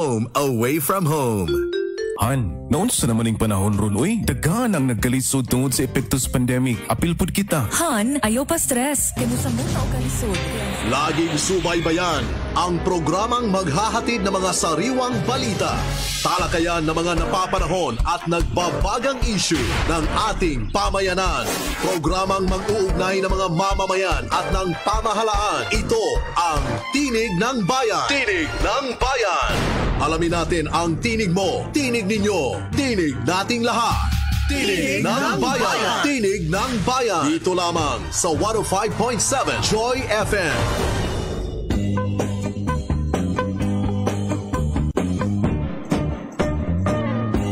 home away from home. Han, naunsa naman yung panahon ron, uy. Daghan ang nagkalisod tungod sa epektos pandemic. Apil pud kita. Han, ayaw pa stress. Kaya mo sa muna o kalisod. Laging subaybayan ang programang maghahatid ng mga sariwang balita. Talakayan ng mga napapanahon at nagbabagang issue ng ating pamayanan. Programang mag-uugnay ng mga mamamayan at ng pamahalaan. Ito ang Tinig ng Bayan. Tinig ng Bayan. Alamin natin ang tinig mo, tinig ninyo, tinig nating lahat. Tinig, ng, bayan. Tinig ng Bayan. Dito lamang sa 105.7 Joy FM.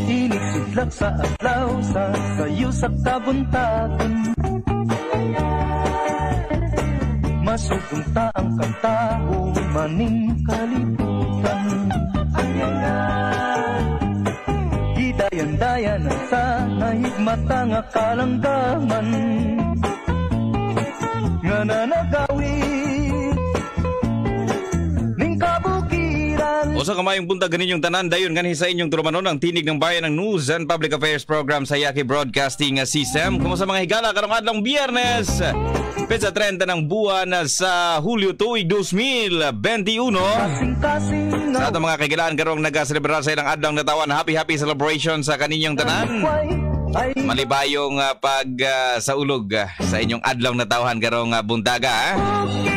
Sidlak sa adlaw sa sayo sa kabuntagon Masugong taang kantao maning kalibutan Hidayan-dayan ang sa nahigmata nga kalanggaman Nga nanagawi O sa kamayong punta ganin yung tanan, dayon ganhi sa inyong turumanon ang tinig ng bayan ng News and Public Affairs Program sa Yaki Broadcasting System. Kumusta mga higala karong adlong biyernes? Pesa 30 ng buwan sa Hulyo tuig 2021. Kasing-kasing Sa atong mga kagilaan karong nagaselebrar sa ilang adlong natawan, happy happy celebration sa kaninyong tanan. ay Malibayong ah, pag ah, sa ulog ah, sa inyong adlaw na tawhan karong ah, buntaga. ah.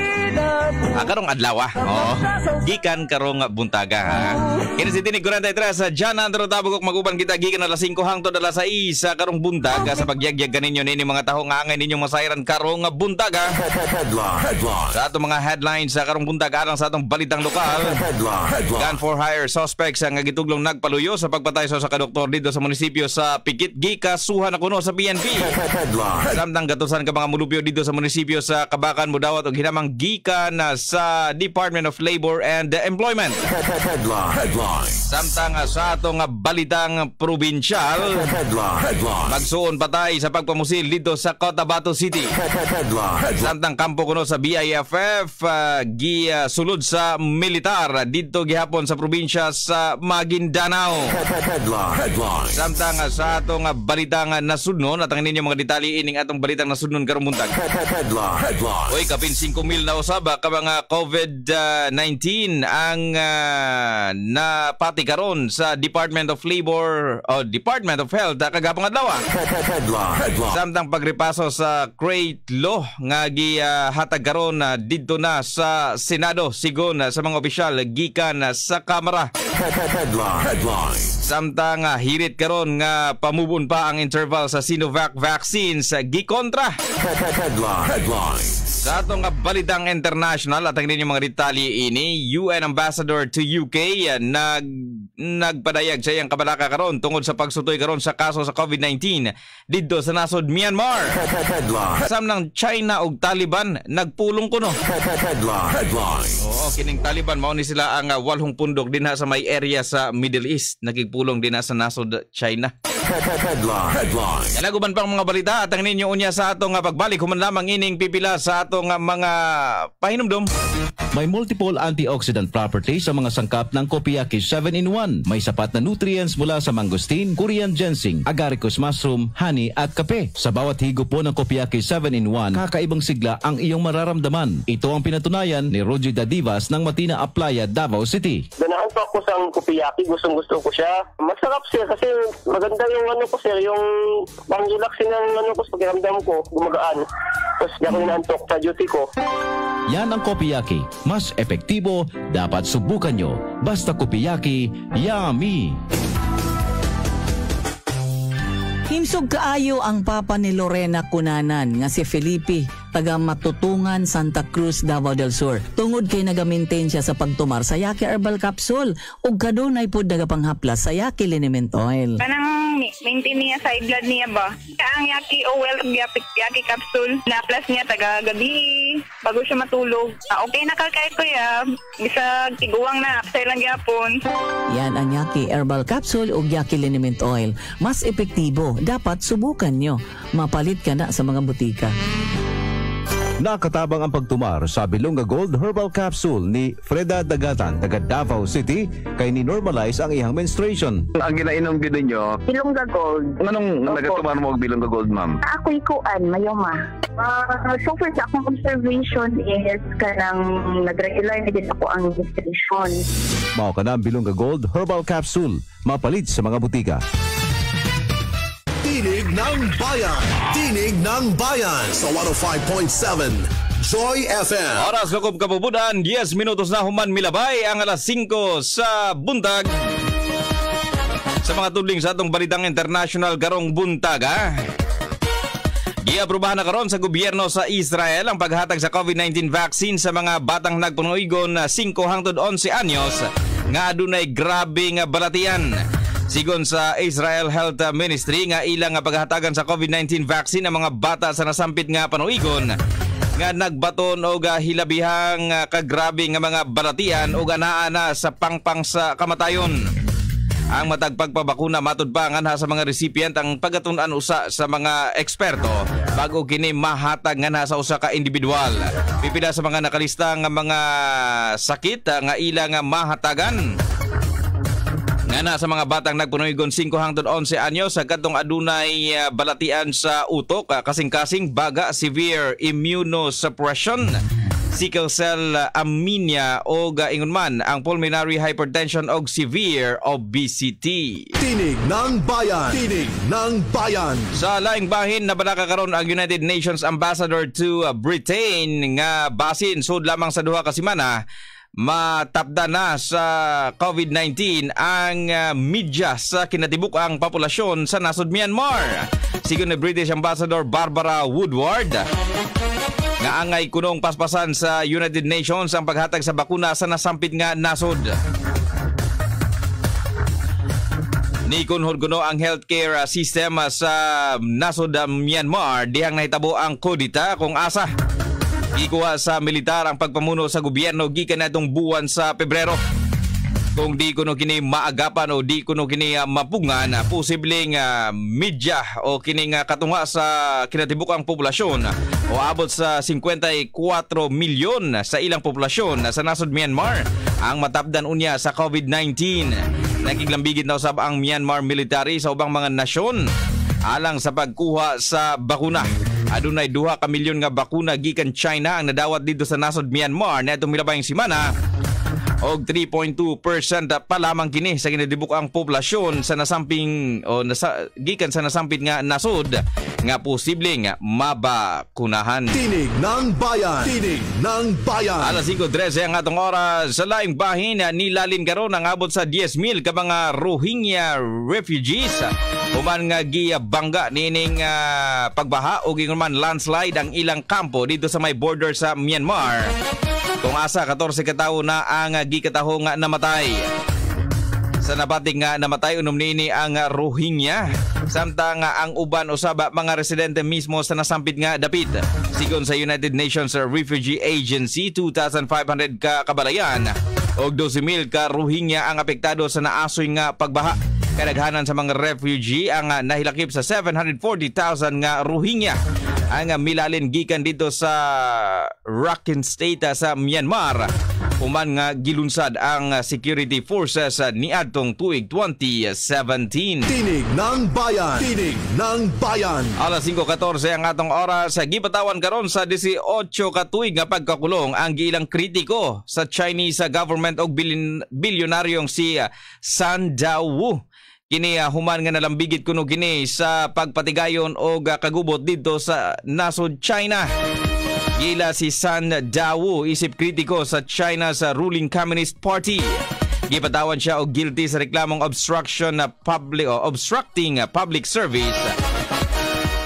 Ah, karong adlaw ah. Oo. Gikan karong ah, buntaga ha. Kini si Tinig 43 sa Jan Andro Tabugok maguban kita gikan alas 5 hangtod alas 6 sa karong buntaga sa pagyagyag kaninyo nini mga taho nga angay ninyong masayran karong ah, buntaga. Headline. Headline. Sa atong mga headlines sa karong buntaga alang sa atong balitang lokal. Headline. Headline. Gun for hire suspects ang gituglong nagpaluyo sa pagpatay sa usa ka doktor dito sa munisipyo sa Pikit gikasuhan kuno sa PNP. Headline. Samtang gatusan ka mga mulupyo dito sa munisipyo sa Kabakan Mudawat og hinamang gikan na sa Department of Labor and Employment. Headline. Headline. Samtang ah, sa atong ah, balitang probinsyal, Headline. Headline. magsuon patay sa pagpamusil dito sa Cotabato City. Headline. Headline. Samtang kampo kuno sa BIFF uh, gi ah, sulod sa militar dito gihapon sa probinsya sa Maguindanao. Headline. Headline. Samtang sa atong ah, balitang nasudnon at ang ninyo mga detalye ining atong balitang nasudnon karong buntag. Headline. Headline. Oy, kapin 5,000 na usaba ka mga COVID-19 ang uh, napati karon sa Department of Labor o Department of Health ah, kagapong adlaw. Samtang pagripaso sa Great Law nga gihatag karon na didto na sa Senado sigon ah, sa mga opisyal gikan ah, sa Kamara. Headline. Headline. Samtang ah, hirit karon nga pamubon pa ang interval sa Sinovac vaccine sa gikontra. Headline. Headline. Sa atong balitang international at ang inyong mga detalye ini, UN Ambassador to UK nag nagpadayag sa iyang kabalaka karon tungod sa pagsutoy karon sa kaso sa COVID-19 didto sa nasod Myanmar. Headline. Samnang China ug Taliban nagpulong kuno. Oo, kining Taliban mao ni sila ang uh, walhong pundok dinha sa may area sa Middle East nagigpulong dinha sa nasod China. Headline. Headline. Yan naguban pang mga balita at ang ninyo unya sa atong uh, pagbalik human lamang ining pipila sa atong uh, mga pahinumdom. May multiple antioxidant properties sa mga sangkap ng Kopiaki 7-in-1. May sapat na nutrients mula sa mangosteen, Korean ginseng, agaricus mushroom, honey at kape. Sa bawat higop po ng Kopiaki 7-in-1, kakaibang sigla ang iyong mararamdaman. Ito ang pinatunayan ni Roger Dadivas ng Matina Aplaya, Davao City. Ganahan po ako sa kupiyaki. Gustong gusto ko siya. Masarap sir kasi maganda yung ano ko sir, yung pang relaxing ng ano ko sa pakiramdam ko, gumagaan. Tapos di ako inaantok sa duty ko. Yan ang Kopiyaki. Mas epektibo, dapat subukan nyo. Basta Kopiyaki, yummy! Himsog kaayo ang papa ni Lorena Cunanan nga si Felipe taga Matutungan, Santa Cruz, Davao del Sur. Tungod kay nagamaintain siya sa pagtumar sa Yaki Herbal Capsule ug kadunay pud nagapanghaplas sa Yaki Liniment Oil. Kanang maintain niya sa blood niya ba? Ang yaki oil ug yaki, yaki capsule na plus niya taga gabi bago siya matulog. Ah, okay na ka kay kuya. Bisa tiguang na sa ilang gyapon. Yan ang Yaki Herbal Capsule ug Yaki Liniment Oil. Mas epektibo, dapat subukan nyo. Mapalit ka na sa mga butika. Nakatabang ang pagtumar sa Bilonga Gold Herbal Capsule ni Freda Dagatan, taga Davao City, kay ni-normalize ang iyang menstruation. Ang ginainom gid ninyo, Bilongga Gold. anong Opo. nagatumar mo og bilong ka gold, ma'am? Ako'y kuan, mayoma. Uh, so far sa akong observation is kanang nag-regular na din ako ang registration. Mao ka na ang Bilonga Gold Herbal Capsule, mapalit sa mga butika. Tinig ng Bayan! Tinig ng Bayan sa 105.7 Joy FM. Oras kakob kapubudan, 10 minutos na human milabay ang alas 5 sa buntag. Sa mga tudling sa atong balitang international garong buntag ha. Giaprubahan na karon sa gobyerno sa Israel ang paghatag sa COVID-19 vaccine sa mga batang nagpunuigon na 5 hangtod 11 anyos nga adunay grabe nga balatian. Sigon sa Israel Health Ministry nga ilang nga paghatagan sa COVID-19 vaccine ang mga bata sa nasampit nga panuigon nga nagbaton ah, hilabihang ah, kagrabe nga mga balatian ug anaa na sa pangpang sa kamatayon. Ang matag pagpabakuna matud pa nga sa mga recipient ang pagatun-an usa sa mga eksperto bago kini mahatag nga sa usa ka individual. Pipila sa mga nakalista nga mga sakit ah, nga ila nga mahatagan nga na sa mga batang nagpunuigon 5 hangtod 11 anyos sa kadtong adunay ah, balatian sa utok ah, kasing-kasing baga severe immunosuppression sickle cell ah, anemia o ingon man ang pulmonary hypertension o severe obesity. Tinig ng Bayan! Tinig ng Bayan! Sa laing bahin na balaka karon ang United Nations Ambassador to uh, Britain nga basin sud lamang sa duha ka semana matapda na sa COVID-19 ang uh, media sa kinatibuk ang populasyon sa nasod Myanmar. Sigon ni British Ambassador Barbara Woodward nga angay kunong paspasan sa United Nations ang paghatag sa bakuna sa nasampit nga nasod. Ni kunhod kuno ang healthcare uh, system uh, sa nasod Myanmar dihang nahitabo ang kodita kung asa Ikuha sa militar ang pagpamuno sa gobyerno gikan natong buwan sa Pebrero. Kung di kuno kini maagapan o di kuno kini uh, mapungan, uh, posibleng uh, media o kini nga katunga sa kinatibukang populasyon o abot sa 54 milyon sa ilang populasyon sa nasod Myanmar ang matapdan unya sa COVID-19. Nakiglambigit na usab ang Myanmar military sa ubang mga nasyon alang sa pagkuha sa bakuna. Adunay duha ka milyon nga bakuna gikan China ang nadawat dito sa nasod Myanmar. Na itong milabayang simana og 3.2% pa lamang kini sa ginadibuk ang populasyon sa nasamping o nasa, gikan sa nasampit nga nasod nga posible nga mabakunahan. Tinig ng Bayan! Tinig ng Bayan! Alas 5.13 ang atong oras sa laing bahin nilalin karon ang abot sa 10,000 ka mga Rohingya refugees human nga giyabangga nining uh, pagbaha o gingon man landslide ang ilang kampo dito sa may border sa Myanmar. Kung asa 14 ka tawo na ang gikataho nga namatay. Sa nabating nga namatay unom nini ang Rohingya samtang ang uban usaba mga residente mismo sa nasampit nga dapit. Sigon sa United Nations Refugee Agency 2,500 ka kabalayan og 12,000 ka Rohingya ang apektado sa naasoy nga pagbaha. Kadaghanan sa mga refugee ang nahilakip sa 740,000 nga Rohingya ang milalin gikan dito sa Rakhine State uh, sa Myanmar human nga gilunsad ang security forces uh, niadtong tuig 2017. Tinig ng Bayan! Tinig ng Bayan! Alas 5.14 ang atong oras sa gipatawan karon sa 18 ka tuig nga pagkakulong ang gilang kritiko sa Chinese government og bilyon, bilyonaryong si San Dawu. Kini uh, human nga nalambigit kuno kini sa pagpatigayon og kagubot dito sa nasod China. Gila si San Dawu isip kritiko sa China sa ruling Communist Party. Gipatawan siya og guilty sa reklamong obstruction na public o obstructing a public service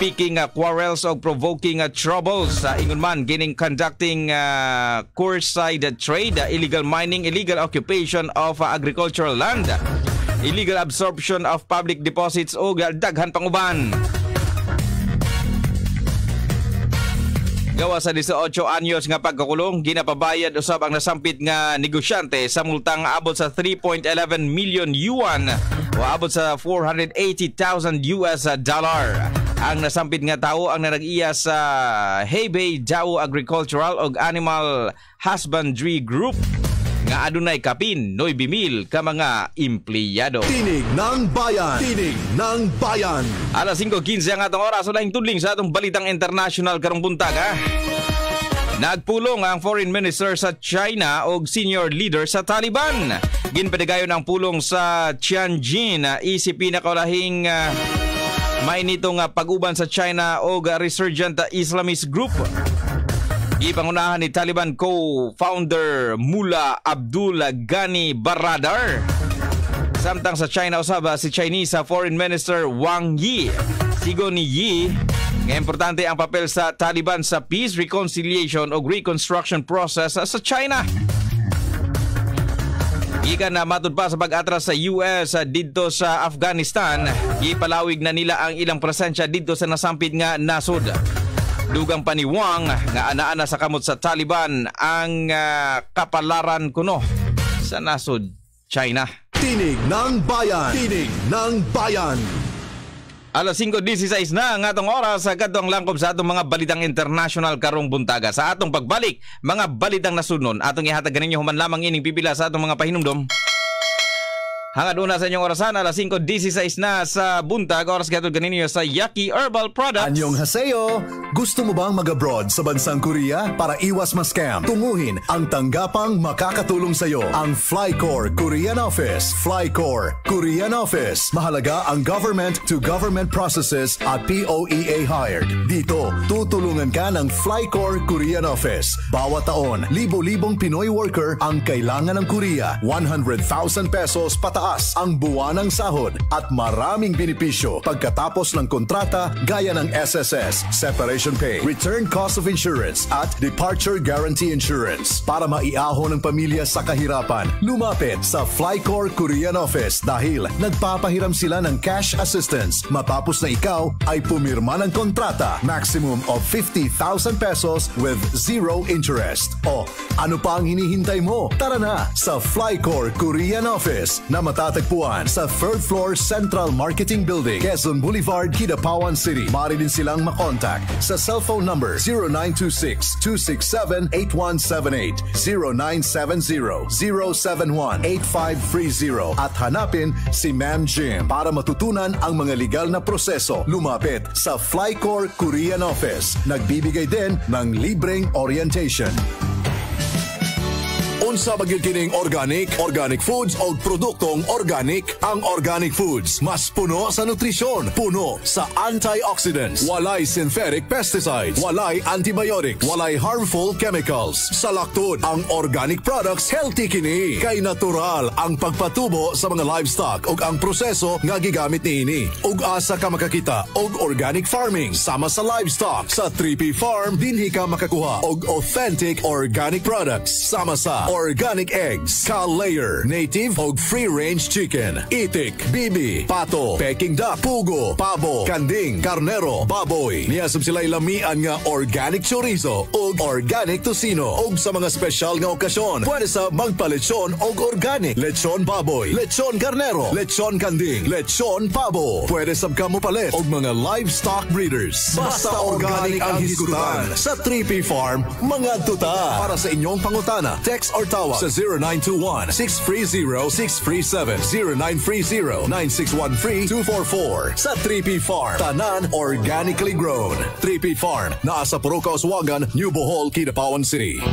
speaking uh, quarrels o provoking uh, troubles sa uh, ingon man gining conducting uh, courtside trade, uh, illegal mining, illegal occupation of uh, agricultural land, illegal absorption of public deposits o daghan panguban. Gawa sa 18 anyos nga pagkakulong, ginapabayad usab ang nasampit nga negosyante sa multang abot sa 3.11 million yuan o abot sa 480,000 US dollar. Ang nasampit nga tao ang narag-iya sa Hebei Dao Agricultural ug Animal Husbandry Group nga adunay kapin 9,000 ka mga empleyado. Tinig ng bayan. Tinig ng bayan. Alas 5.15 ang atong oras. Wala tudling sa atong balitang international karong buntag ha. Nagpulong ang foreign minister sa China o senior leader sa Taliban. Ginpadagayon ang pulong sa Tianjin. Isipin na kaulahing uh, may nitong uh, pag-uban sa China o resurgent Islamist group. Ipangunahan ni Taliban co-founder Mullah Abdul Ghani Baradar. Samtang sa China usaba si Chinese Foreign Minister Wang Yi. Sigo ni Yi, nga importante ang papel sa Taliban sa peace, reconciliation o reconstruction process sa China. Ikan na matud pa sa pag-atras sa US dito sa Afghanistan, ipalawig na nila ang ilang presensya dito sa nasampit nga nasod. Dugang pa ni Wang nga anaan sa kamot sa Taliban ang uh, kapalaran kuno sa nasod China. Tinig ng bayan. Tinig ng bayan. Alas 5.16 na ang atong oras sa katong langkob sa atong mga balitang international karong buntaga. Sa atong pagbalik, mga balitang nasunon, atong ihatag ganinyo human lamang ining pipila sa atong mga pahinumdom. Hangad una sa inyong orasan, alas 5.16 na sa buntag, oras gatod ganinyo sa Yaki Herbal Products. Anyong haseyo! Gusto mo bang mag-abroad sa bansang Korea para iwas ma-scam? Tunguhin ang tanggapang makakatulong sa iyo. Ang Flycore Korean Office. Flycore Korean Office. Mahalaga ang government-to-government processes at POEA hired. Dito, tutulungan ka ng Flycore Korean Office. Bawat taon, libo-libong Pinoy worker ang kailangan ng Korea. 100,000 pesos pataas ang buwanang sahod at maraming benepisyo pagkatapos ng kontrata gaya ng SSS, separation pay, return cost of insurance at departure guarantee insurance. Para maiahon ng pamilya sa kahirapan, lumapit sa Flycore Korean Office dahil nagpapahiram sila ng cash assistance matapos na ikaw ay pumirma ng kontrata maximum of 50,000 pesos with zero interest. O ano pa ang hinihintay mo? Tara na sa Flycore Korean Office na matatagpuan sa third floor Central Marketing Building, Quezon Boulevard, Kidapawan City. Maaari din silang makontak sa cellphone number 0926-267-8178, 0970-071-8530 at hanapin si Ma'am Jim para matutunan ang mga legal na proseso. Lumapit sa Flycore Korean Office. Nagbibigay din ng libreng orientation. Unsa bagyo kining organic, organic foods o produktong organic. Ang organic foods mas puno sa nutrisyon, puno sa antioxidants, walay synthetic pesticides, walay antibiotics, walay harmful chemicals. Sa laktod, ang organic products healthy kini. Kay natural ang pagpatubo sa mga livestock ug ang proseso nga gigamit niini. Ug asa ka makakita og organic farming sama sa livestock sa 3P Farm dinhi ka makakuha og authentic organic products sama sa organic eggs, cow layer, native og free-range chicken, itik, bibi, pato, peking duck, pugo, pabo, kanding, karnero, baboy. Niyasab sila lamian nga organic chorizo og organic tocino og sa mga special nga okasyon. Pwede sa magpalechon og organic, lechon baboy, lechon karnero, lechon kanding, lechon pabo. Pwede sab ka mo palit og mga livestock breeders. Basta organic ang hisgutan sa 3P Farm, mga tuta. Para sa inyong pangutana, text or tawag sa 0921-630-637, 0930-9613-244. Sa 3P Farm, tanan organically grown. 3P Farm, naa sa Puruka, New Bohol, Kidapawan City.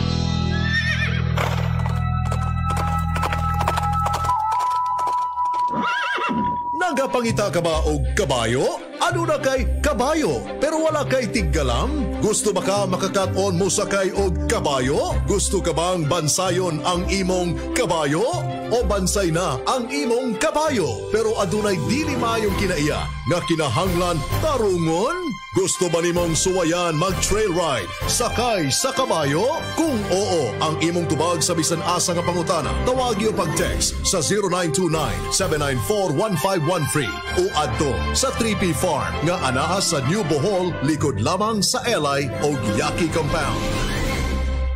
Nagapangita ka ba og kabayo? Ano na kay kabayo? Pero wala kay tiggalam? Gusto ba ka makakaton mo sakay og kabayo? Gusto ka bang bansayon ang imong kabayo? O bansay na ang imong kabayo? Pero adunay dili mayong kinaiya nga kinahanglan tarungon? Gusto ba nimong suwayan mag-trail ride? Sakay sa kabayo? Kung oo, ang imong tubag sa bisan asa nga pangutana, tawagi o pag-text sa 0929-794-1513 o adto sa 3P Farm nga anahas sa New Bohol, likod lamang sa Elay o Yaki Compound.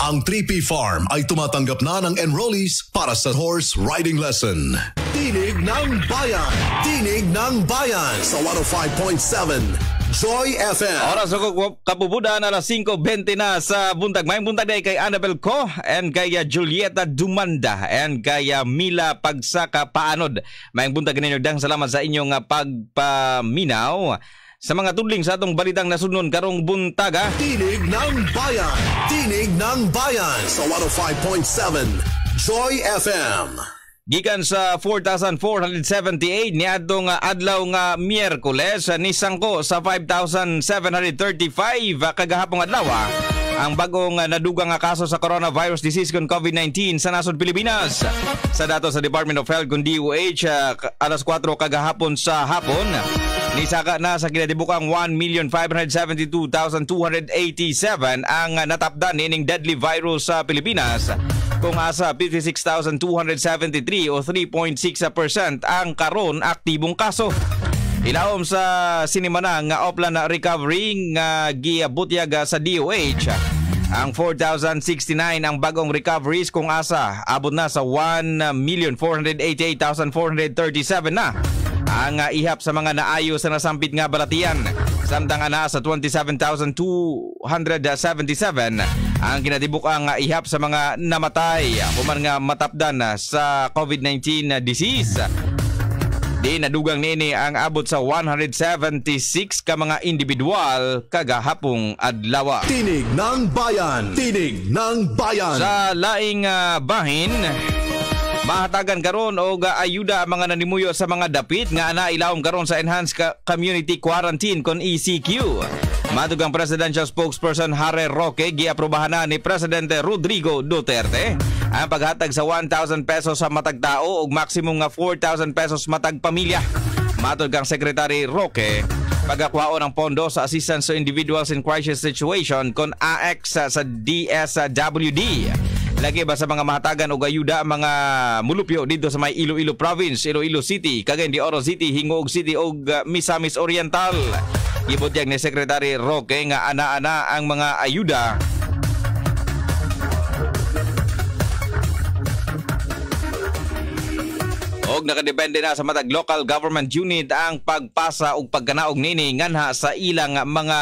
Ang 3P Farm ay tumatanggap na ng enrollees para sa horse riding lesson. Tinig ng Bayan! Tinig ng Bayan sa 105.7 Joy FM. Oras ko kapubudan alas 5.20 na sa buntag. May buntag day kay Annabel Ko and kay Julieta Dumanda and kay Mila Pagsaka Paanod. May buntag ninyo dang salamat sa inyong uh, pagpaminaw sa mga tudling sa atong balitang nasunod karong buntaga. Tinig ng Bayan. Tinig ng Bayan sa 105.7 Joy FM. Gikan sa 4,478 ni adtong nga adlaw nga Miyerkules ni sangko sa 5,735 kagahapong adlaw. Ang bagong nadugang nga kaso sa coronavirus disease kon COVID-19 sa nasod Pilipinas. Sa datos sa Department of Health kun DOH alas 4 kagahapon sa hapon Nisaka na sa kinatibukang 1,572,287 ang natapdan nining deadly virus sa Pilipinas kung asa 56,273 o 3.6% ang karon aktibong kaso. Ilawom sa sinimana nga opla na recovery nga giabutyaga sa DOH. Ang 4,069 ang bagong recoveries kung asa abot na sa 1,488,437 na ang uh, ihap sa mga naayo sa nasampit nga balatian. Samtang na sa 27,277 ang kinatibuk ang uh, ihap sa mga namatay human nga matapdan sa COVID-19 disease. Di nadugang nini ang abot sa 176 ka mga individual kagahapong adlaw. Tinig ng Bayan. Tinig ng Bayan. Sa laing uh, bahin, Mahatagan karon og ayuda ang mga nanimuyo sa mga dapit nga ana ilawom karon sa Enhanced Community Quarantine kon ECQ. Matugang Presidential Spokesperson Harry Roque giaprobahan na ni Presidente Rodrigo Duterte ang paghatag sa 1,000 pesos sa matag tao ug maximum nga 4,000 pesos matag pamilya. Matod kang Secretary Roque, pagkakuhaon ng pondo sa Assistance to Individuals in Crisis Situation kon AX sa DSWD. Lagi ba sa mga mahatagan o ayuda ang mga mulupyo dito sa may Iloilo Province, Iloilo City, Cagayan de Oro City, Hingog City o Misamis Oriental. Gibutyag ni Secretary Roque nga ana-ana ang mga ayuda Og nakadepende na sa matag local government unit ang pagpasa ug pagkanaog nini nganha sa ilang mga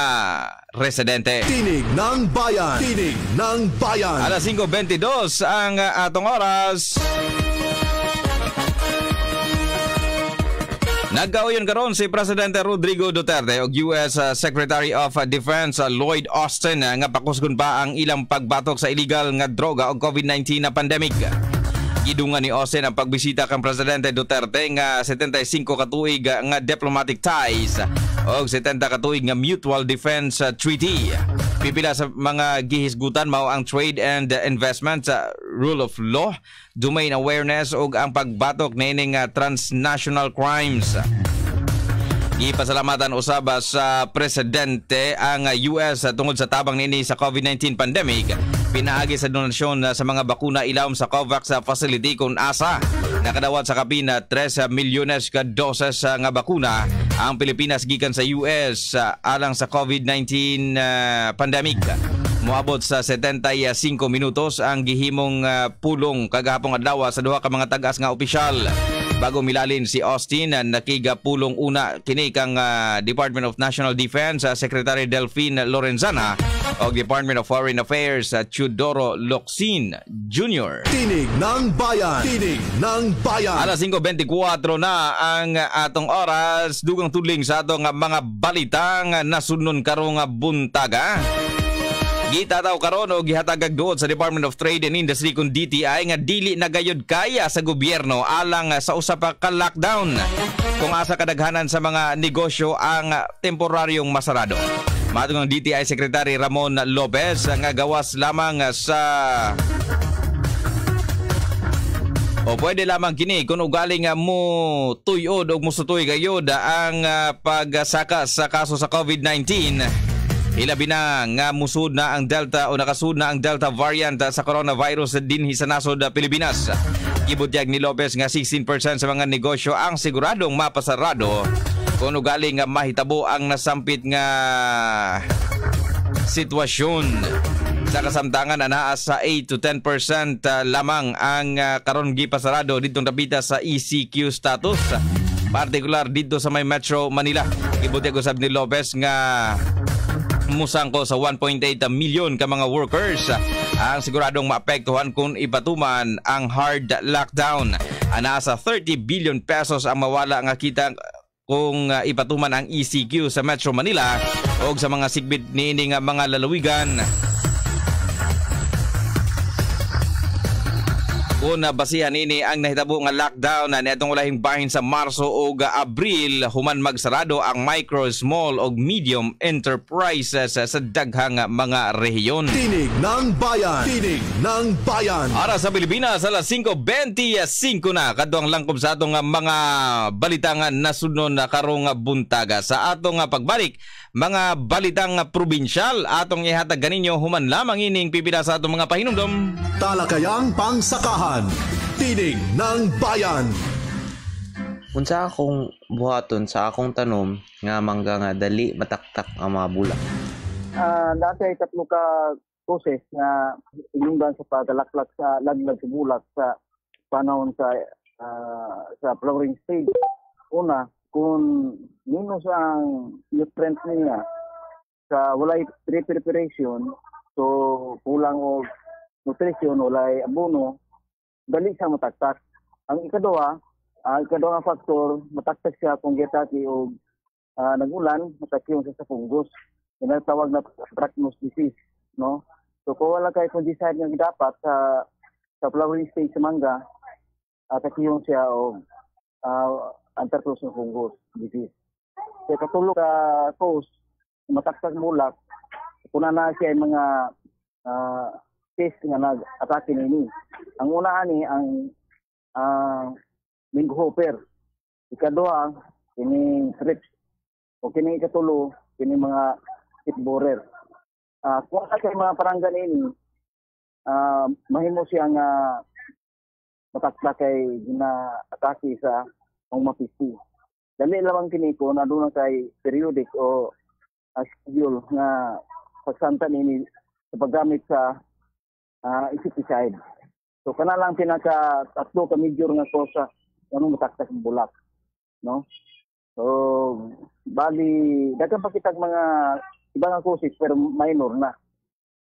residente. Tinig ng Bayan. Tinig ng Bayan. Alas 5.22 ang atong oras. Nagkauyon karon si Presidente Rodrigo Duterte ug US Secretary of Defense Lloyd Austin nga pakusgon pa ang ilang pagbatok sa illegal nga droga ug COVID-19 na pandemic. Gidungan ni Austin ang pagbisita kang Presidente Duterte nga 75 katuig nga diplomatic ties o 70 katuig nga mutual defense treaty. Pipila sa mga gihisgutan mao ang trade and investment, rule of law, domain awareness ug ang pagbatok nining transnational crimes. Gipasalamatan usab sa presidente ang US tungod sa tabang nini sa COVID-19 pandemic pinaagi sa donasyon sa mga bakuna ilawom sa COVAX facility kung asa nakadawat sa kapin na 3 milyones ka doses nga bakuna ang Pilipinas gikan sa US alang sa COVID-19 uh, pandemic. Moabot sa 75 minutos ang gihimong uh, pulong kagahapong adlaw sa duha ka mga tagas nga opisyal. Bago milalin si Austin nakiga pulong una kini kang uh, Department of National Defense uh, Secretary Delphine Lorenzana o Department of Foreign Affairs uh, Chudoro Locsin Jr. Tinig ng Bayan. Tinig ng Bayan. Alas 5.24 na ang atong oras. Dugang tudling sa atong mga balitang nasunod karong buntaga. Gitataw karon og gihatagag duot sa Department of Trade and Industry kun DTI nga dili na gayud kaya sa gobyerno alang sa usa pa ka lockdown kung asa kadaghanan sa mga negosyo ang temporaryong masarado. Matong ang DTI Secretary Ramon Lopez nga gawas lamang sa o pwede lamang kini kung ugaling mo tuyod o musutoy gayod ang uh, pagsaka sa kaso sa COVID-19. Ilabi na nga musud na ang Delta o nakasud na ang Delta variant sa coronavirus dinhi sa nasod Pilipinas. Gibutyag ni Lopez nga 16% sa mga negosyo ang siguradong mapasarado kung ugaling nga mahitabo ang nasampit nga sitwasyon. Sa kasamtangan anaa sa 8 to 10% lamang ang uh, karon gipasarado ditong dapita sa ECQ status. Partikular dito sa may Metro Manila. Ibuti usab ni Lopez nga musangko sa 1.8 milyon ka mga workers ang siguradong maapektuhan kung ipatuman ang hard lockdown. Ana sa 30 billion pesos ang mawala nga kita kung uh, ipatuman ang ECQ sa Metro Manila o sa mga sigbit niini nga mga lalawigan Una basihan ini ang nahitabo nga lockdown na niadtong ulahing bahin sa Marso o Abril human magsarado ang micro, small o medium enterprises sa daghang mga rehiyon. Tinig ng bayan. Tinig ng bayan. Ara sa Pilipinas alas 5:25 na kadtong langkob sa atong mga balitang nasunod na karong buntaga sa atong pagbalik mga balitang probinsyal atong ihatag ganinyo human lamang ining pipila sa atong mga pahinumdom. Talakayang pangsakahan. Tinig ng bayan. Unsa akong buhaton sa akong tanom nga mangga nga dali mataktak ang mga bulak. Ah, dati ay tatlo ka process nga ilunggan sa pagalaklak sa laglag sa bulak sa panahon sa ah, sa flowering stage. Una, kung minus ang nutrients niya sa walay pre-preparation so kulang og nutrition walay abono dali siya mataktak. Ang ikaduha ang ikaduha nga factor mataktak siya kung gitati og uh, nagulan matakyon siya sa fungus. Tinatawag na Drachmos disease no? So kung wala kay fungicide nga dapat sa sa flowering stage sa mangga atakyon siya og uh, antarclose ng fungus disease. Kaya katulog ka cause, mataksak mulak, kuna na siya ay mga uh, test nga nag-atake nini. Ang una ani ang uh, mingo hopper. Ikaduha, kini trips. O kini ikatulo, kini mga tip borer. Uh, kung sa mga paranggan ini, uh, mahimo siya nga matakdak kay gina atake sa ang mapisti. Dali lamang kini ko na doon kay periodic o uh, schedule nga pagsanta nini sa paggamit sa uh, insecticide. So kana lang pinaka tatlo ka major nga kosa anong mataktak bulak. No? So bali dagan pa kitag mga ibang kosis pero minor na.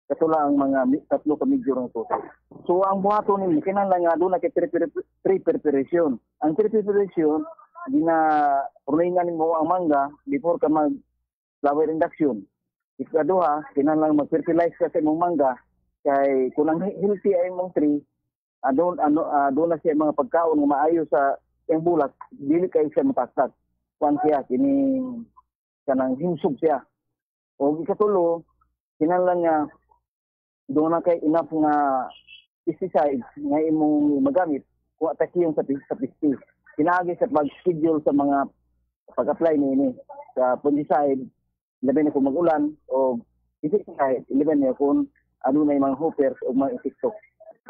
Katula ang mga tatlo ka major nga kosa. So ang buhaton ni kinahanglan nga doon na kay pre-preparation. Ang pre-preparation gina rulingan mo ang mangga before ka mag flower induction. Ikaduha, kinahanglan mag-fertilize ka sa imong mangga kay kung ang healthy ay imong tree, adon ano adon na siya mga pagkaon nga maayo sa iyang bulak, dili kay siya mataktak. Kuan siya kini kanang himsog siya. O ikatulo, kinahanglan nga doon na kay enough nga pesticides nga imong magamit kung atake yung sa, sa pestis. Pinagi sa pag-schedule sa mga pag-apply ni ini sa fungicide, labi na kung mag-ulan o insecticide, labi na kung ano na yung mga hoopers o mga insekto.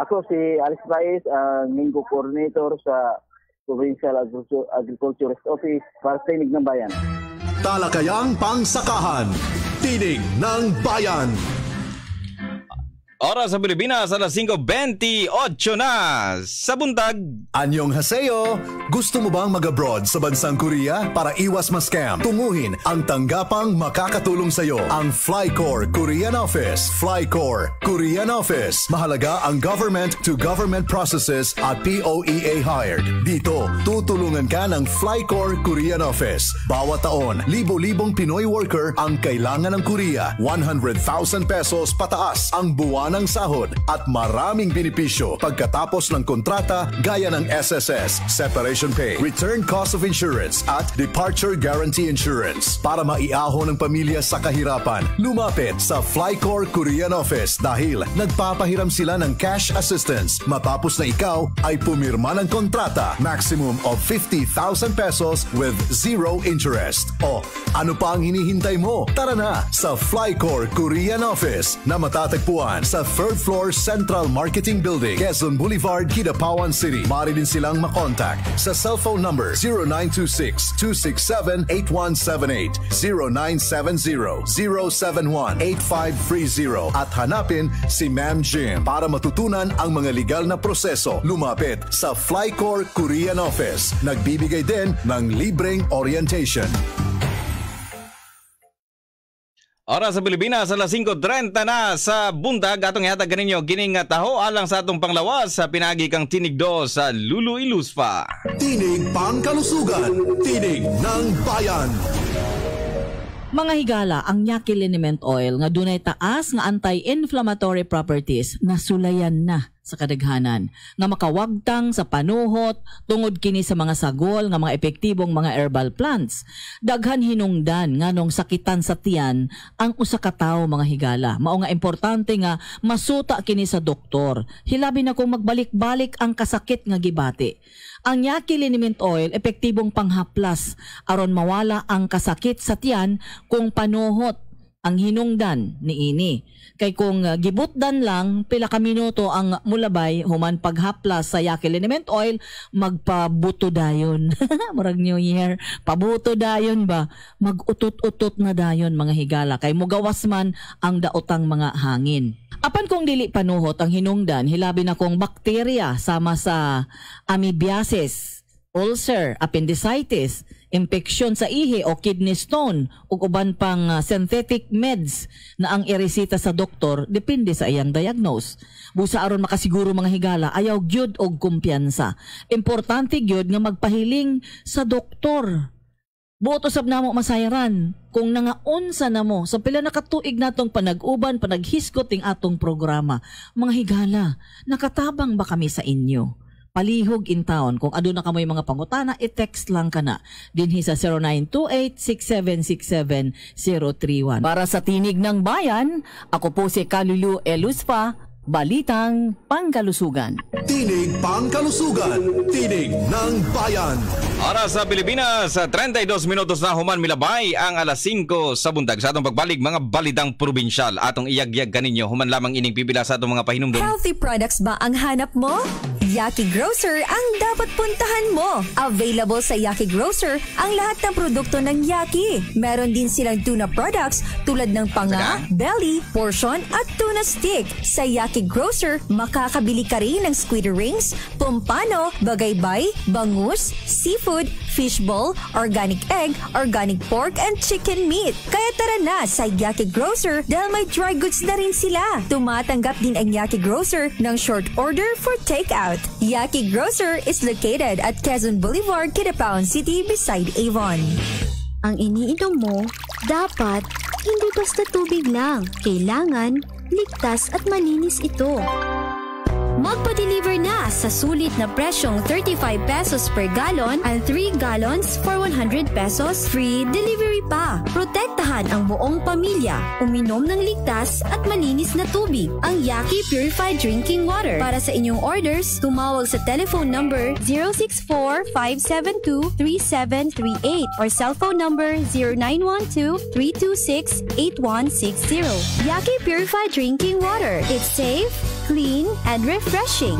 Ako si Alice Baez, ang uh, Mingo Coordinator sa Provincial Agriculturist Office para sa Tinig ng Bayan. Talakayang Pangsakahan, Tinig ng Bayan. Oras sa Pilipinas, alas 5.28 na sa buntag. Anyong Haseo, gusto mo bang mag-abroad sa bansang Korea para iwas ma-scam? Tunguhin ang tanggapang makakatulong sa iyo. Ang Flycore Korean Office. Flycore Korean Office. Mahalaga ang government-to-government processes at POEA hired. Dito, tutulungan ka ng Flycore Korean Office. Bawat taon, libo-libong Pinoy worker ang kailangan ng Korea. 100,000 pesos pataas ang buwan ng sahod at maraming benepisyo pagkatapos ng kontrata gaya ng SSS, separation pay, return cost of insurance at departure guarantee insurance. Para maiahon ng pamilya sa kahirapan, lumapit sa Flycore Korean Office dahil nagpapahiram sila ng cash assistance matapos na ikaw ay pumirma ng kontrata maximum of 50,000 pesos with zero interest. O ano pa ang hinihintay mo? Tara na sa Flycore Korean Office na matatagpuan sa sa third floor Central Marketing Building, Quezon Boulevard, Kidapawan City. Maaari din silang makontak sa cellphone number 0926-267-8178, 0970-071-8530 at hanapin si Ma'am Jim para matutunan ang mga legal na proseso. Lumapit sa Flycore Korean Office. Nagbibigay din ng libreng orientation. Oras sa Pilipinas, alas 5.30 na sa bundag. Atong ihatag ganinyo, gining taho alang sa atong panglawas sa pinagi kang tinig do sa Lulu Iluspa. Tinig Pangkalusugan, Tinig ng Bayan. Mga higala, ang Yaki liniment oil nga dunay taas nga anti-inflammatory properties na sulayan na sa kadaghanan. Nga makawagtang sa panuhot tungod kini sa mga sagol nga mga epektibong mga herbal plants. Daghan hinungdan nganong sakitan sa tiyan ang usa ka tawo mga higala. Mao nga importante nga masuta kini sa doktor. Hilabi na kung magbalik-balik ang kasakit nga gibati. Ang Yaki liniment oil epektibong panghaplas aron mawala ang kasakit sa tiyan kung panuhot ang hinungdan ni ini. Kay kung uh, gibutdan lang, pila ka minuto ang mulabay, human paghaplas sa Yaki Liniment Oil, magpabuto dayon. Murag New Year, pabuto dayon ba? Magutot-utot na dayon mga higala. Kay mugawas man ang daotang mga hangin. Apan kung dili panuhot ang hinungdan, hilabi na kong bakterya sama sa amoebiasis, ulcer, appendicitis, impeksyon sa ihi o kidney stone ug uban pang uh, synthetic meds na ang iresita sa doktor depende sa iyang diagnose. Busa aron makasiguro mga higala ayaw gyud og kumpiyansa. Importante gyud nga magpahiling sa doktor. Buot usab namo masayran kung nangaunsa na mo sa pila nakatuig natong panag-uban panaghisgot ing atong programa. Mga higala, nakatabang ba kami sa inyo? Palihog in town. Kung aduna ka may mga pangutana, i-text lang ka na. Dinhi sa 0928-6767-031. Para sa Tinig ng Bayan, ako po si Kalulu Elusfa, Balitang Pangkalusugan. Tinig Pangkalusugan, Tinig ng Bayan. Oras sa Pilipinas, sa 32 minutos na human milabay ang alas 5 sa bundag sa atong pagbalik mga balidang probinsyal. Atong iyagyag kaninyo human lamang ining pipila sa atong mga pahinumdom. Healthy products ba ang hanap mo? Yaki Grocer ang dapat puntahan mo. Available sa Yaki Grocer ang lahat ng produkto ng Yaki. Meron din silang tuna products tulad ng panga, belly, portion at tuna stick. Sa Yaki Grocer, makakabili ka rin ng squid rings, pompano, bagaybay, bangus, seafood, fishball, organic egg, organic pork and chicken meat. Kaya tara na sa Yaki Grocer dahil may dry goods na rin sila. Tumatanggap din ang Yaki Grocer ng short order for takeout. Yaki Grocer is located at Quezon Boulevard, Kidapawan City beside Avon. Ang iniinom mo, dapat hindi basta tubig lang. Kailangan ligtas at malinis ito. Magpa-deliver na sa sulit na presyong 35 pesos per gallon and 3 gallons for 100 pesos free delivery pa. Protektahan ang buong pamilya. Uminom ng ligtas at malinis na tubig. Ang Yaki Purified Drinking Water. Para sa inyong orders, tumawag sa telephone number 064-572-3738 or cellphone number 0912-326-8160. Yaki Purified Drinking Water. It's safe, clean, and refreshing.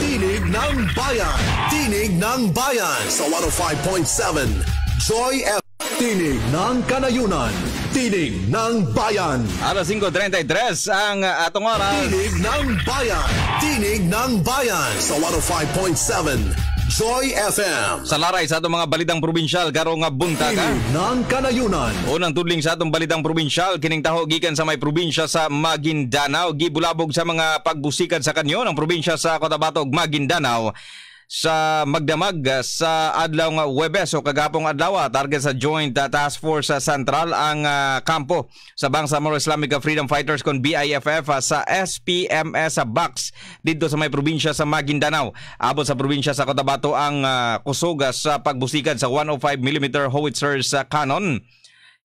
Tinig ng Bayan. Tinig ng Bayan sa 105.7 Joy F. Tinig ng Kanayunan. Tinig ng Bayan. Alas 5.33 ang atong oras. Tinig ng Bayan. Tinig ng Bayan sa 105.7 Joy FM. Sa laray sa atong mga balitang probinsyal karong nga buntaga. Tinig ng Kanayunan. Unang tudling sa atong balitang probinsyal kining taho gikan sa may probinsya sa Maguindanao gibulabog sa mga pagbusikan sa kanyo ng probinsya sa Cotabato ug Maguindanao sa magdamag uh, sa adlaw nga Webes o kagapong adlaw ah, target sa Joint uh, Task Force sa Central ang uh, kampo sa Bangsamoro Islamic Freedom Fighters kon BIFF uh, sa SPMS sa Box dito sa may probinsya sa Maguindanao. Abot sa probinsya sa Cotabato ang uh, kusuga sa pagbusikan sa 105 mm howitzer sa cannon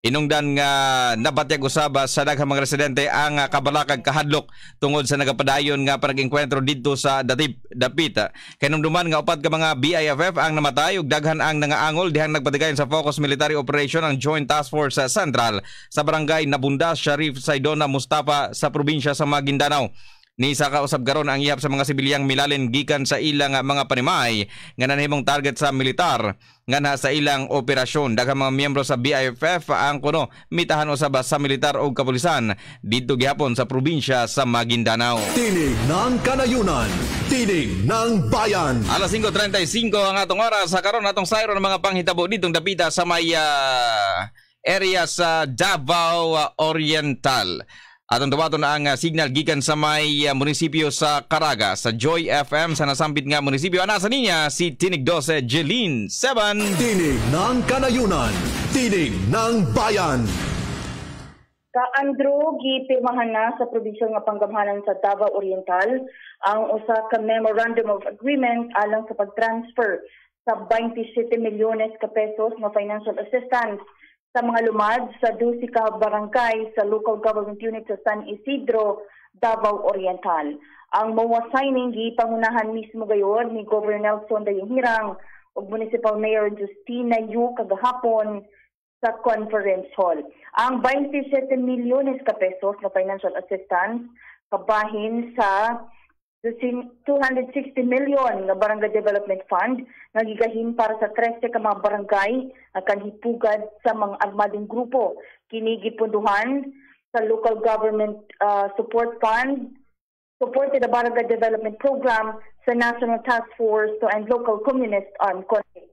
Inungdan nga nabatyag usaba sa daghang mga residente ang ah, kabalakag kahadlok tungod sa nagapadayon nga panag-engkwentro didto sa Datip Dapit. Kay duman nga upat ka mga BIFF ang namatay ug daghan ang nangaangol dihang nagpatigayon sa Focus Military Operation ang Joint Task Force Central sa barangay Nabundas, Sharif Saidona, Mustafa sa probinsya sa Maguindanao. Ni sa kausab garon ang iyap sa mga sibilyang milalin gikan sa ilang mga panimay nga nanahimong target sa militar nga na sa ilang operasyon daghang mga miyembro sa BIFF ang kuno mitahan usab sa militar o kapulisan didto gihapon sa probinsya sa Maguindanao. Tinig ng kanayunan. Tinig ng bayan. Alas 5.35 ang atong oras sa karon atong sayro ng mga panghitabo ditong dapita sa may ah, area sa Davao ah, Oriental. Atong dawaton na ang ah, signal gikan sa may ah, munisipyo sa Caraga sa Joy FM sa nasambit nga munisipyo. Ana sa niya si Tinig 12 Jeline 7. Tinig ng kanayunan. Tinig ng bayan. Ka Andrew gipirmahan na sa probinsya nga panggamhanan sa Davao Oriental ang usa ka memorandum of agreement alang sa pagtransfer sa 27 milyones ka pesos nga financial assistance sa mga lumad sa 12 ka barangay sa local government unit sa San Isidro, Davao Oriental. Ang MOA signing gipangunahan mismo gayod ni Governor Nelson Dayong ug Municipal Mayor Justina Yu kagahapon sa conference hall. Ang 27 milyones ka pesos na financial assistance kabahin sa 260 million nga barangay development fund nga gigahin para sa 13 ka mga barangay nga kanhipugad sa mga armadong grupo. Kini gipunduhan sa local government uh, support fund supported the barangay development program sa National Task Force to End Local Communist Armed Conflict.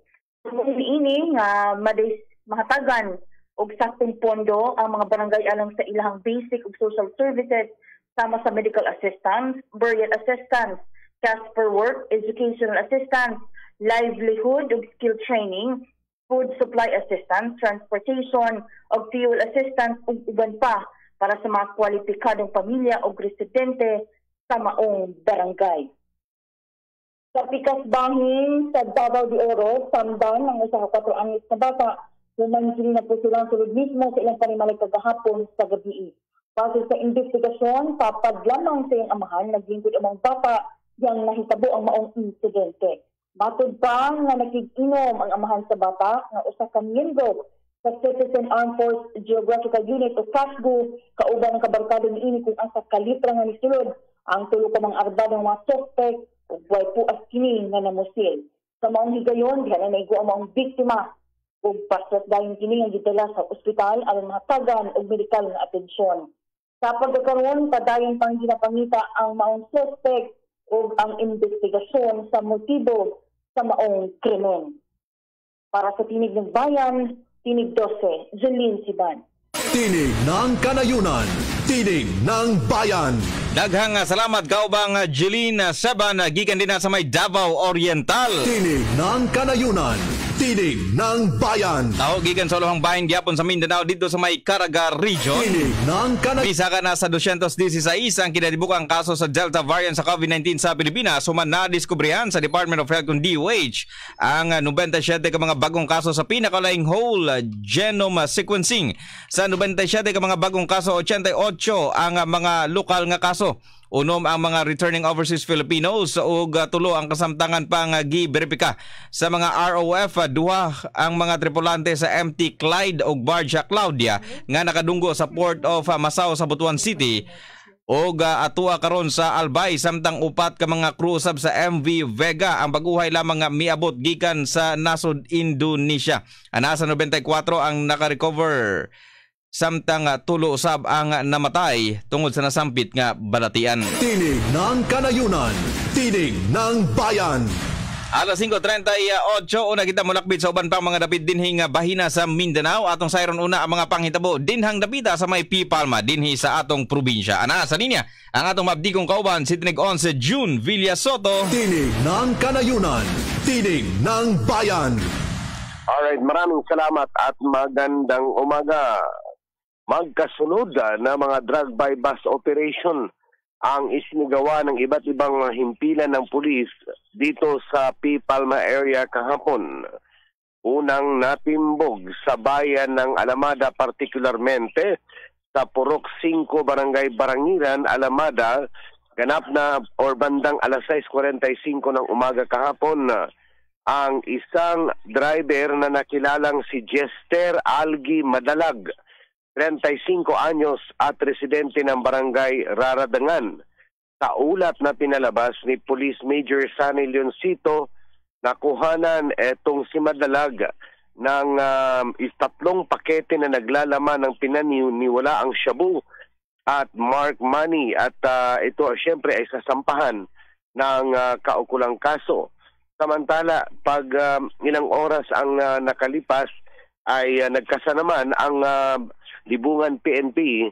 Ini nga madis mahatagan og saktong pondo ang mga barangay alang sa ilahang basic ug social services sama sa medical assistance, burial assistance, cash for work, educational assistance, livelihood ug skill training, food supply assistance, transportation ug fuel assistance ug uban pa para sa mga kwalipikadong pamilya o residente sa maong barangay. Sa pikas bahin sa Davao de Oro, samdan ng isa ka 4 anyos na bata, Humansin na po silang sulod mismo sa ilang panimalay kagahapon sa gabi. Base sa investigasyon, papad lamang sa iyong amahan, naglingkod ang mga bata yang nahitabo ang maong insidente. Matod pa nga nakikinom ang amahan sa bata nga usa ka miyembro sa Citizen Armed Force Geographical Unit o CASGO kauban ng kabarkado ni ini kung asa kalitra nga nisulod ang tulo ka mga arbadong mga suspect ug way po as kini nga namusil. Sa maong higayon, diha na naigo ang maong biktima ug pasot dayon kini nga gidala sa ospital aron mahatagan og medikal nga atensyon. Sa pagkakaroon padayon pang ginapangita ang maong suspect ug ang investigasyon sa motibo sa maong krimen. Para sa Tinig ng Bayan, Tinig 12, Jeline Siban. Tinig ng kanayunan. Tinig ng bayan. Daghang salamat kaubang Jeline Seban ah, gikan din na sa may Davao Oriental. Tinig ng kanayunan. Tinig ng bayan. Tao gikan sa ulohang bayan gyapon sa Mindanao dito sa may Caraga Region. Tinig ng kanayunan. Bisa ka na sa 216 ang kinadibukang kaso sa Delta variant sa COVID-19 sa Pilipinas. Suman na diskubrihan sa Department of Health kung DOH ang ah, 97 ka mga bagong kaso sa pinakalaing whole ah, genome sequencing. Sa 97 ka mga bagong kaso, 88 ang ah, mga lokal nga kaso. Unom ang mga returning overseas Filipinos ug uh, tulo ang kasamtangan pang uh, gi-beripika sa mga ROF uh, duha ang mga tripulante sa MT Clyde ug Barja Claudia nga nakadunggo sa Port of Masao sa Butuan City og uh, atua karon sa Albay samtang upat ka mga crew usab sa MV Vega ang baguhay lamang nga miabot gikan sa nasod Indonesia. Ana sa 94 ang naka-recover samtang uh, tulo usab ang namatay tungod sa nasampit nga balatian. Tinig ng kanayunan. Tinig ng bayan. Alas 5.38, una kita mulakbit sa uban pang mga dapit dinhi nga bahina sa Mindanao. Atong sayron una ang mga panghitabo dinhang dapita sa may P. Palma dinhi sa atong probinsya. Ana sa linya, ang atong mabdikong kauban si Tinig 11 June Villa Soto. Tinig ng kanayunan. Tinig ng bayan. Alright, maraming salamat at magandang umaga. Magkasunod na mga drug by bus operation ang isinigawa ng iba't ibang himpilan ng pulis dito sa P. Palma area kahapon. unang natimbog sa bayan ng Alamada partikularmente sa Purok 5 Barangay Barangiran, Alamada, ganap na or bandang alas 6.45 ng umaga kahapon ang isang driver na nakilalang si Jester Algi Madalag, 35 anyos at residente ng barangay Raradangan. Sa ulat na pinalabas ni Police Major Sunny Leoncito, nakuhanan etong si Madalag ng uh, tatlong pakete na naglalaman ng pinaniwala ang shabu at mark money at uh, ito siyempre ay sasampahan ng uh, kaukulang kaso. Samantala, pag uh, ilang oras ang uh, nakalipas ay uh, nagkasa naman ang uh, libungan PNP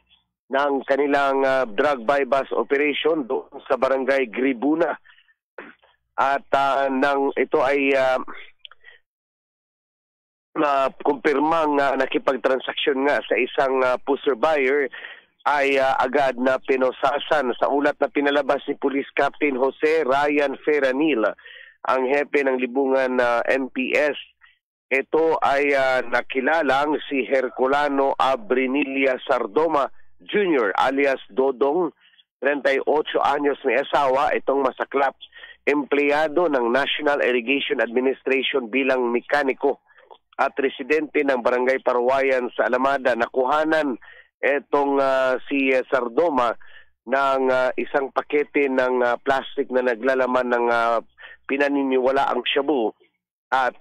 ng kanilang uh, drug bypass operation doon sa barangay Gribuna. At uh, nang ito ay uh, na kumpirmang uh, nakipagtransaksyon nga sa isang uh, pusher buyer ay uh, agad na pinosasan. Sa ulat na pinalabas ni Police Captain Jose Ryan Ferranil ang hepe ng libungan uh, MPS ito ay uh, nakilalang si Herculano Abrinilia Sardoma Jr. alias Dodong 38 anyos may asawa itong masaklap empleyado ng National Irrigation Administration bilang mekaniko at residente ng Barangay Parwayan sa Alamada nakuhanan etong uh, si Sardoma ng uh, isang pakete ng uh, plastic na naglalaman ng uh, pinaniniwala ang shabu at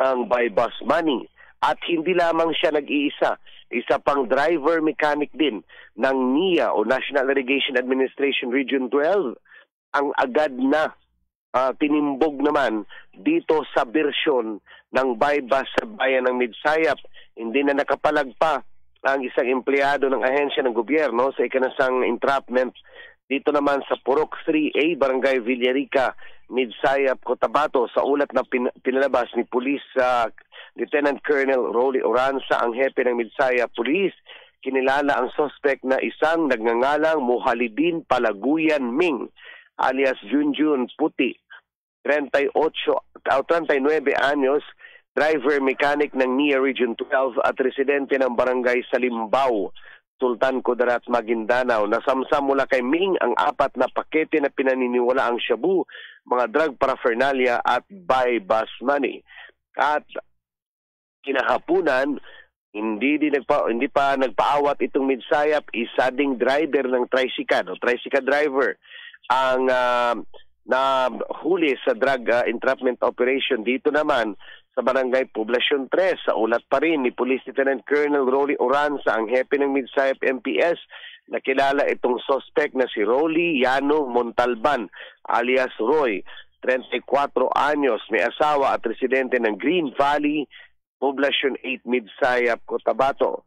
ang buy bus money. At hindi lamang siya nag-iisa, isa pang driver mechanic din ng NIA o National Irrigation Administration Region 12 ang agad na uh, tinimbog naman dito sa bersyon ng bypass sa bayan ng Midsayap. Hindi na nakapalagpa ang isang empleyado ng ahensya ng gobyerno sa ikanasang entrapment dito naman sa Purok 3A, Barangay Villarica, Midsayap, Cotabato sa ulat na pin- pinalabas ni Police uh, Lieutenant Colonel Rolly Oranza ang hepe ng Midsayap Police. Kinilala ang suspect na isang nagngangalang Muhalidin Palaguyan Ming alias Junjun Puti, 38 o 39 anyos, driver mechanic ng NIA Region 12 at residente ng barangay Salimbaw, Sultan Kudarat, Maguindanao. Nasamsam mula kay Ming ang apat na pakete na pinaniniwala ang shabu, mga drug paraphernalia at buy bus money. At kinahapunan, hindi din nagpa hindi pa nagpaawat itong midsayap isa ding driver ng tricycle o tricycle driver ang uh, na huli sa drug uh, entrapment operation dito naman sa barangay Poblasyon 3 sa ulat pa rin ni Police Lieutenant Colonel Rolly Oranza ang hepe ng Midsayap MPS nakilala itong suspect na si Rolly Yano Montalban alias Roy 34 anyos may asawa at residente ng Green Valley Poblasyon 8 Midsayap Cotabato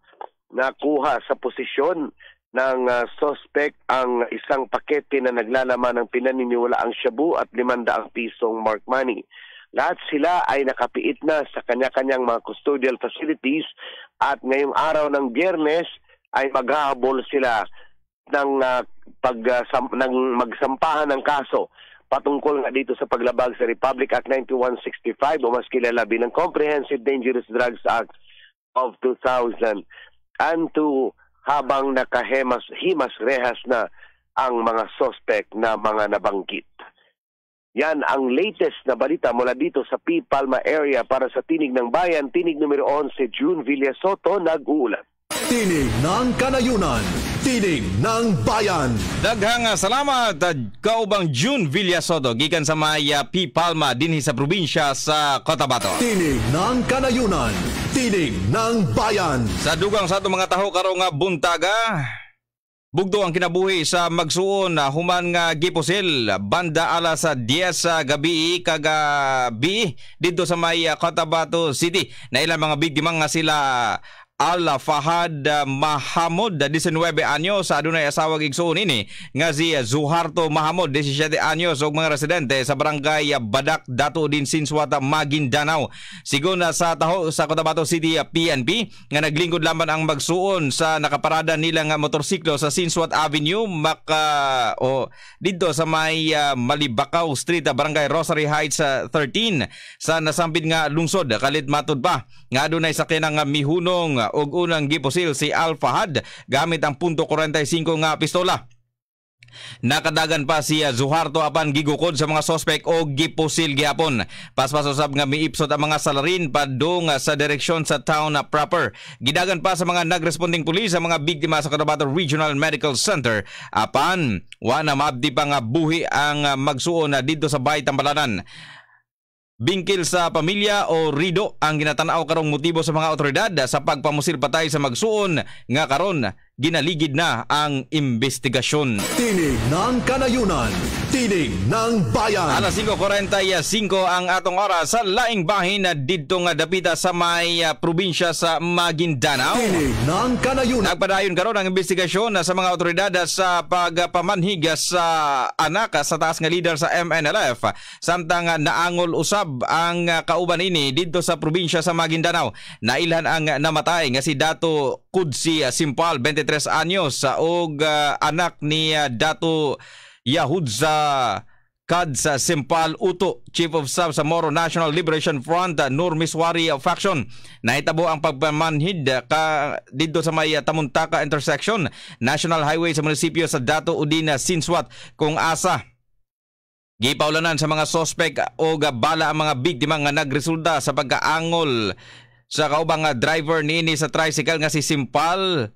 nakuha sa posisyon ng uh, suspect ang isang pakete na naglalaman ng pinaniniwala ang shabu at 500 pisong mark money. Lahat sila ay nakapiit na sa kanya-kanyang mga custodial facilities at ngayong araw ng biyernes ay maghahabol sila ng, uh, pag, uh, sam, ng magsampahan ng kaso patungkol nga dito sa paglabag sa Republic Act 9165 o mas kilala bilang Comprehensive Dangerous Drugs Act of 2000 and to habang nakahemas himas rehas na ang mga suspect na mga nabanggit. Yan ang latest na balita mula dito sa P. Palma area para sa Tinig ng Bayan, Tinig numero 11, June Villasoto, nag-uulat. Tinig ng Kanayunan, Tinig ng Bayan. Daghang salamat kaubang June Villasoto gikan sa Maya P. Palma dinhi sa probinsya sa Cotabato. Tinig ng Kanayunan, Tinig ng Bayan. Sa dugang sa itong mga taho karong buntaga, Bugdo ang kinabuhi sa magsuon human nga giposil. Banda alas sa 10 sa gabi kagabi dito sa may Cotabato City. Na ilang mga biktima nga sila Al Fahad uh, Mahamud. 19 anyos sa adunay asawa igsoon ini nga si Zuharto Mahamud. 17 anyos ug mga residente sa barangay Badak Dato din Sinswata Maguindanao. Sigon na sa taho sa Cotabato City PNP nga naglingkod lamang ang magsuon sa nakaparada nila nga motorsiklo sa Sinswat Avenue maka o didto sa may uh, Malibakaw Street barangay Rosary Heights uh, 13 sa nasambit nga lungsod kalit matud pa. Nga adunay sakyan nga mihunong og unang giposil si Al Fahad gamit ang punto 45 nga pistola. Nakadagan pa si Zuharto apan gigukod sa mga sospek o gipusil gyapon. Paspas usab nga miipsot ang mga salarin padung sa direksyon sa town proper. Gidagan pa sa mga nagresponding pulis sa mga biktima sa Cotabato Regional Medical Center apan wa na maabdi pa nga buhi ang magsuon didto sa Bay Tambalanan. Bingkil sa pamilya o rido ang ginatanaw karong motibo sa mga otoridad sa pagpamusil patay sa magsuon nga karon ginaligid na ang investigasyon. Tinig ng kanayunan, tinig ng bayan. Alas 5.45 ang atong oras sa laing bahin na didto nga dapita sa may uh, probinsya sa Maguindanao. Tinig ng kanayunan. Nagpadayon karon ang investigasyon sa mga otoridad sa pagpamanhig sa anak sa taas nga leader sa MNLF samtang naangol usab ang kauban ini didto sa probinsya sa Maguindanao. Nailhan ang namatay nga si Dato Kudsi Simpal 23 anyos sa og uh, anak ni uh, Dato Yahudza Kad sa Simpal Uto, Chief of Staff sa Moro National Liberation Front, Nur Miswari Faction. Nahitabo ang pagpamanhid ka dito sa may Tamuntaka intersection, National Highway sa munisipyo sa Dato Udina, Sinswat, kung asa Gipaulanan sa mga sospek o bala ang mga biktima nga nagresulta sa pagkaangol sa kaubang driver niini sa tricycle nga si Simpal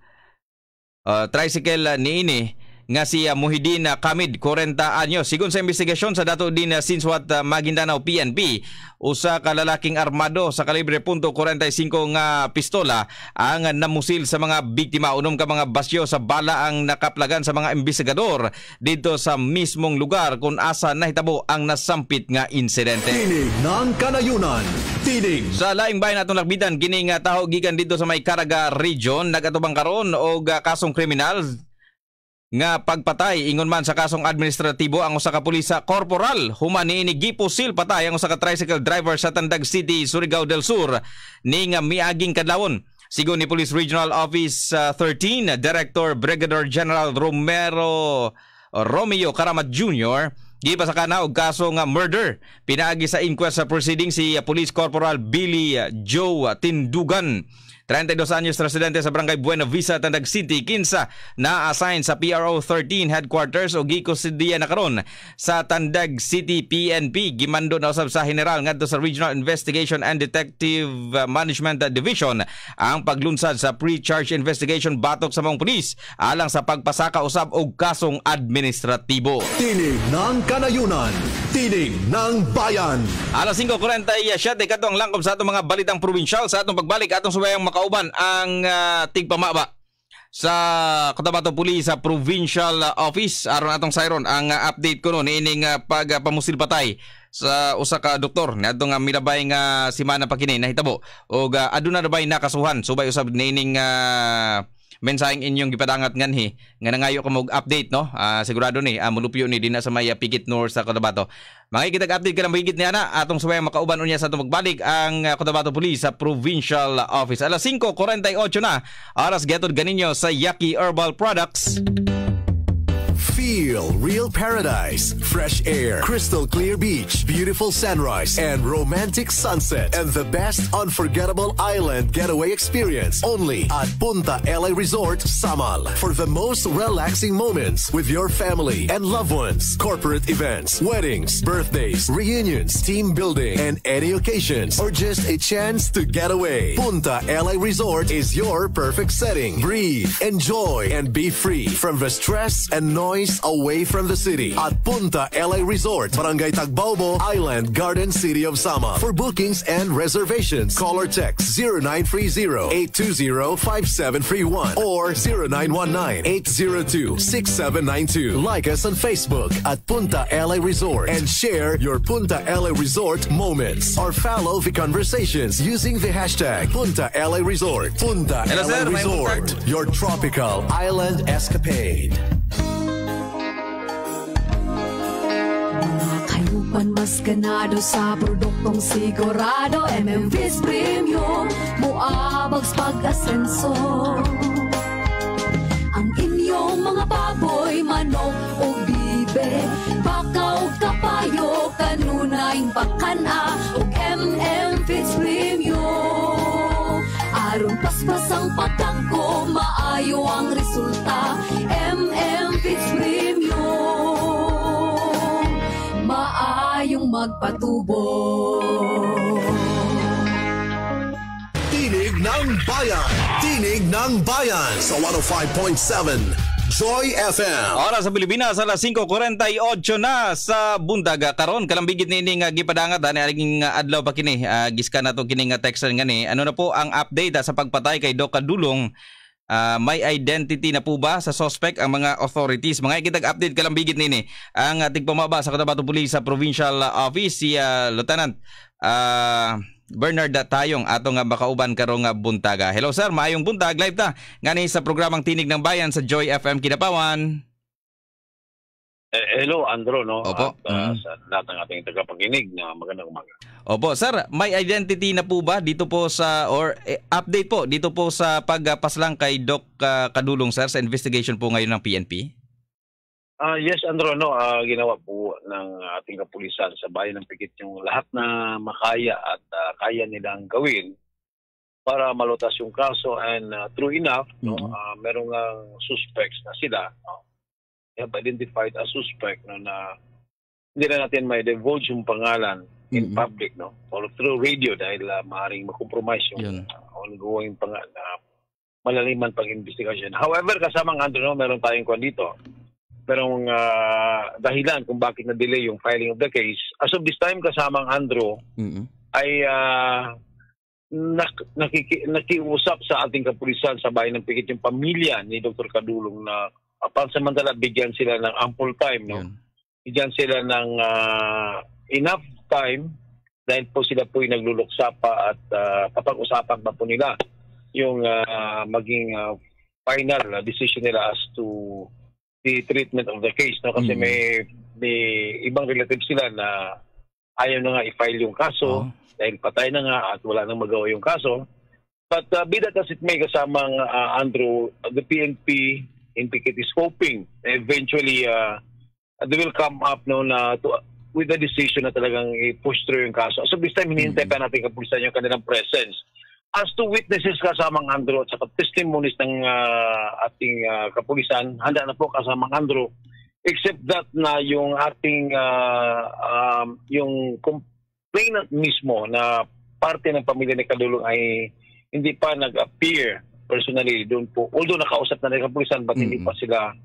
uh, tricycle niini nga si uh, Muhidin uh, Kamid 40 anyos sigon sa investigasyon sa dato din uh, Sinswat uh, Maguindanao PNP usa ka lalaking armado sa kalibre .45 nga pistola ang namusil sa mga biktima. Unom ka mga basyo sa bala ang nakaplagan sa mga investigador dito sa mismong lugar kung asa nahitabo ang nasampit nga insidente. Tinig ng kanayunan tinig. Sa laing bayan atong lakbitan kini nga taho gikan dito sa may Caraga region nagatubang karon og uh, kasong kriminal nga pagpatay ingon man sa kasong administratibo ang usa ka pulisa korporal human ni gipusil patay ang usa ka tricycle driver sa Tandag City, Surigao del Sur ni nga miaging kadlawon sigon ni Police Regional Office uh, 13 Director Brigadier General Romero Romeo Karamat Jr. Gipa sa kana og kaso nga murder. Pinaagi sa inquest sa proceeding si Police Corporal Billy Joe Tindugan. 32 anyos residente sa Barangay Buena Vista, Tandag City, kinsa na-assign sa PRO 13 headquarters o gikusidiya na karon sa Tandag City PNP. Gimando na usab sa general ngadto sa Regional Investigation and Detective Management Division ang paglunsad sa pre-charge investigation batok sa mga pulis alang sa pagpasaka usab og kasong administratibo. Tinig ng kanayunan, tinig ng bayan. Alas 5.47 kadto ang langkob sa atong mga balitang probinsyal sa atong pagbalik atong subayang maka kauban ang uh, tigpamaba sa Cotabato Police sa Provincial Office aron atong sayron ang uh, update ko no ining uh, pagpamusil patay sa usa ka doktor niadto nga milabay nga simana pa kini nahitabo og uh, aduna na bay nakasuhan subay usab nining uh, mensaheng inyong gipadangat nganhi nga nangayo ka mog update no? Uh, sigurado ni uh, mulupyo ni dinna sa may Pigit North sa Cotabato. Makikita update ka na mahigit niya na atong suway makauban unya sa atong magbalik ang uh, Cotabato Police sa Provincial Office. Alas 5:48 na oras gatod ganinyo sa Yaki Herbal Products Feel real paradise, fresh air, crystal clear beach, beautiful sunrise, and romantic sunset. And the best unforgettable island getaway experience only at Punta LA Resort, Samal. For the most relaxing moments with your family and loved ones, corporate events, weddings, birthdays, reunions, team building, and any occasions, or just a chance to get away. Punta LA Resort is your perfect setting. Breathe, enjoy, and be free from the stress and noise away from the city at Punta LA Resort, Barangay Tagbaobo, Island Garden City of Sama. For bookings and reservations, call or text 0930-820-5731 or 0919-802-6792. Like us on Facebook at Punta LA Resort and share your Punta LA Resort moments or follow the conversations using the hashtag Punta LA Resort. Punta LA Resort, your tropical island escapade. Mas ganado sa produktong sigurado MMV's Premium. Muabags pag-asenso. Ang inyong mga baboy, manok o bibe Bakaw kapayo, kanunay pakana O MM Fits Premium. Aron paspas ang pagkako, maayo ang resulta magpatubo Tinig ng Bayan! Tinig ng Bayan sa 105.7 Joy FM. Oras sa Pilipinas, alas 5.48 na sa Bundaga. Karon, kalambigit ni nga gipadangat, ani aling adlaw pa kini. Uh, giska na to kini nga text nga ni. Ano na po ang update ah, sa pagpatay kay Doc Kadulong? Ah, may identity na po ba sa suspect ang mga authorities? Mga ikitag update kalambigit nini. Ang ating pumaba sa Cotabato Police sa Provincial Office si ah, Lieutenant ah, Bernard Tayong ato nga makauban karong buntaga. Hello sir, maayong buntag live ta ngani sa programang Tinig ng Bayan sa Joy FM Kinapawan. Eh, hello, Andro, no? Opo. At, uh, Mhm. sa lahat ng ating tagapakinig na magandang umaga. Opo, sir, may identity na po ba dito po sa or eh, update po dito po sa pagpaslang kay Doc ah, Kadulong sir sa investigation po ngayon ng PNP? Ah, yes, Andro, no, ah, ginawa po ng ating kapulisan sa bayan ng Pikit yung lahat na makaya at ah, kaya nilang gawin para malutas yung kaso and ah, true enough, no, ah, merong ang suspects na sila, no, have identified a suspect no, na hindi na natin may divulge yung pangalan in public no or through radio dahil uh, maaaring makompromise yung uh, ongoing pang uh, malaliman pang investigasyon. However, kasamang Andro, no, meron tayong kwan dito. Merong uh, dahilan kung bakit na-delay yung filing of the case. As of this time, kasamang Andro, ay uh, nak nakiki- nakiusap sa ating kapulisan sa bayan ng Pikit yung pamilya ni Dr. Kadulong na uh, pansamantala bigyan sila ng ample time. No? Bigyan sila ng uh, enough time dahil po sila po ay nagluluksa pa at uh, kapag-usapan pa po nila yung uh, maging uh, final uh, decision nila as to the treatment of the case. No? Kasi Mhm. may, may ibang relatives sila na ayaw na nga i-file yung kaso dahil patay na nga at wala nang magawa yung kaso. But uh, be that as it may, kasamang uh, Andrew, the PNP in Pikit is hoping eventually uh, they will come up no, na to, with a decision na talagang i-push through yung kaso. So this time, hinihintay pa natin kapulisan yung kanilang presence. As to witnesses kasamang Andrew at saka testimonies ng uh, ating uh, kapulisan, handa na po kasamang Andrew except that na yung ating uh, um, yung complainant mismo na parte ng pamilya ni Kadulong ay hindi pa nag-appear personally doon po. Although nakausap na ng kapulisan but hindi pa sila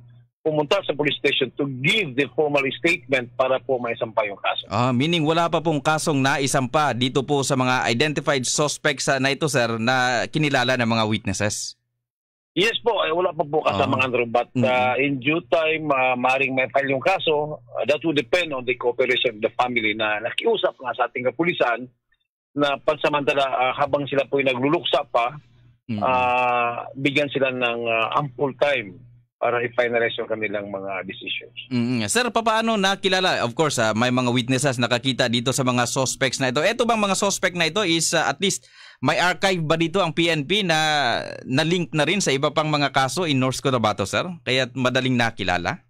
pumunta sa police station to give the formal statement para po maisampa yung kaso. Ah, meaning wala pa pong kasong naisampa dito po sa mga identified suspects sa na ito sir na kinilala ng mga witnesses. Yes po, eh, wala pa po kasama Oo. Andrew. But uh, in due time, uh, maaaring may file yung kaso. Uh, that would depend on the cooperation of the family na nakiusap nga sa ating kapulisan na pansamantala uh, habang sila po ay nagluluksa pa, uh, bigyan sila ng uh, ample time para i-finalize yung kanilang mga decisions. Mm, sir, paano nakilala? Of course, ah, may mga witnesses nakakita dito sa mga suspects na ito. Ito bang mga suspect na ito is ah, at least may archive ba dito ang PNP na na-link na rin sa iba pang mga kaso in North Cotabato, sir? Kaya madaling nakilala?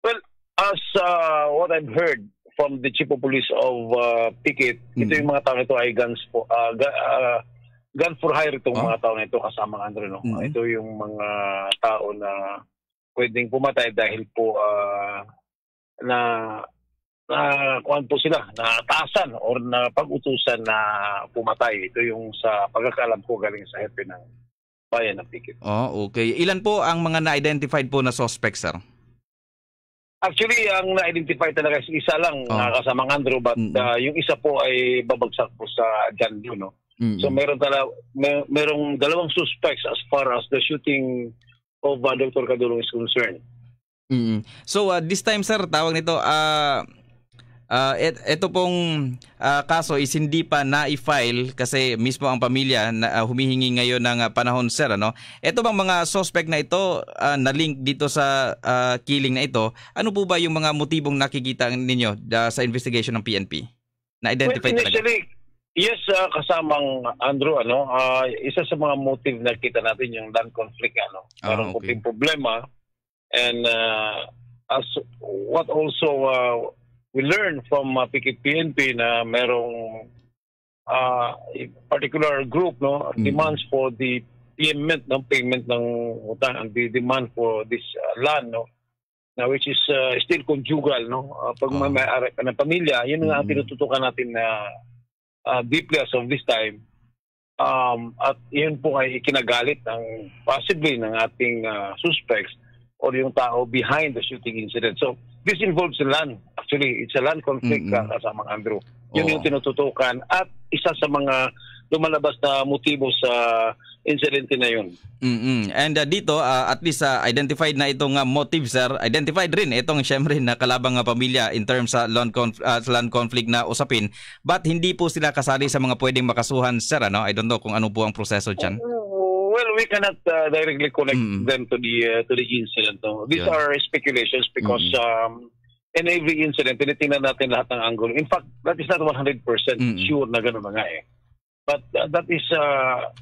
Well, as uh, what I've heard from the Chief of Police of uh, Pikit, ito yung mga tao ito ay guns for, uh, uh, gun for hire itong mga tao na ito kasama Andrew. No? Ito yung mga tao na pwedeng pumatay dahil po uh, na na kuan po sila, na taasan or na pag-utusan na pumatay. Ito yung sa pagkakalam ko galing sa hepe ng bayan ng Pikit. Oh, okay. Ilan po ang mga na-identified po na suspects, sir? Actually, ang na-identify talaga is isa lang Oh. na kasamang Andrew but uh, yung isa po ay babagsak po sa Jandu, no? So meron tala may, merong dalawang suspects as far as the shooting of uh, Dr. Kadulong is concerned. Mm. So uh, this time sir, tawag nito ah ah, et, ito pong ah, kaso is hindi pa na-file kasi mismo ang pamilya na ah, humihingi ngayon ng ah, panahon sir ano. Ito bang mga suspect na ito ah, na link dito sa ah, killing na ito? Ano po ba yung mga motibong nakikita ninyo ah, sa investigation ng PNP? Na identify well, talaga? Yes, uh, kasamang Andrew, ano, uh, isa sa mga motive na kita natin yung land conflict, ano, Ah, meron okay. okay. problema, and uh, as what also uh, we learn from uh, Pikit PNP na merong uh, particular group, no, demands for the payment, no, payment ng utang, and the demand for this uh, land, no, na which is uh, still conjugal no uh, pag may may-ari ka ng pamilya yun nga ang tinututukan natin na uh, deeply as of this time. Um, at yun po ay kinagalit ng possibly ng ating uh, suspects or yung tao behind the shooting incident. So this involves land. Actually it's a land conflict Mm-mm. uh, kasamang Andrew. Yun Oo. yung tinututukan. At isa sa mga lumalabas na motibo sa incident na yun mm And uh, dito, uh, at least uh, identified na itong uh, motive, sir. Identified rin itong syempre na kalabang uh, pamilya in terms sa land, conf- uh, land conflict na usapin. But hindi po sila kasali sa mga pwedeng makasuhan, sir. Ano? I don't know kung ano po ang proseso dyan. Well, we cannot uh, directly connect them to the uh, to the incident. No? These Yeah. are speculations because um, in every incident, tinitingnan natin lahat ng angle. In fact, that is not 100% sure na gano'n na nga eh. But uh, that is uh,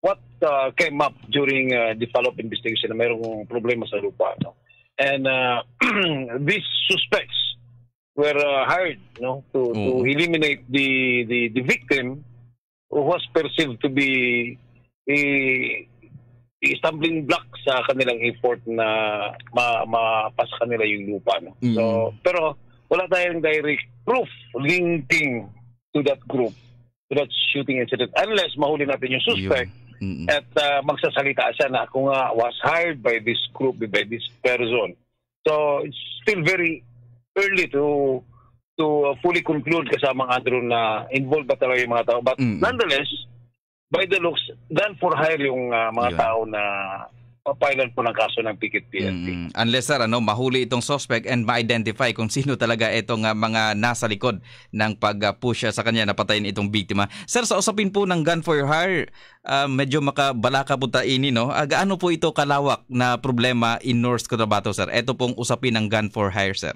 what uh, came up during uh, the follow-up investigation na mayroong problema sa lupa. No? And uh, these suspects were uh, hired no, to, to Oo. eliminate the, the, the victim who was perceived to be a, a stumbling block sa kanilang effort na ma, mapasa kanila yung lupa. No? So, pero wala tayong direct proof linking to that group, that shooting incident, unless mahuli natin yung suspect at uh, magsasalita siya na ako nga was hired by this group, by this person. So, it's still very early to to fully conclude kasama ang Andrew na involved ba talaga yung mga tao. But nonetheless, by the looks, done for hire yung uh, mga tao na papilan po ng kaso ng Pikit PNP. Mm, Unless sir, ano, mahuli itong suspect and ma-identify kung sino talaga itong uh, mga nasa likod ng pag-push sa kanya na patayin itong biktima. Sir, sa usapin po ng gun for hire, uh, medyo makabalaka po ini, no? Uh, gaano po ito kalawak na problema in North Cotabato, sir? Ito pong usapin ng gun for hire, sir.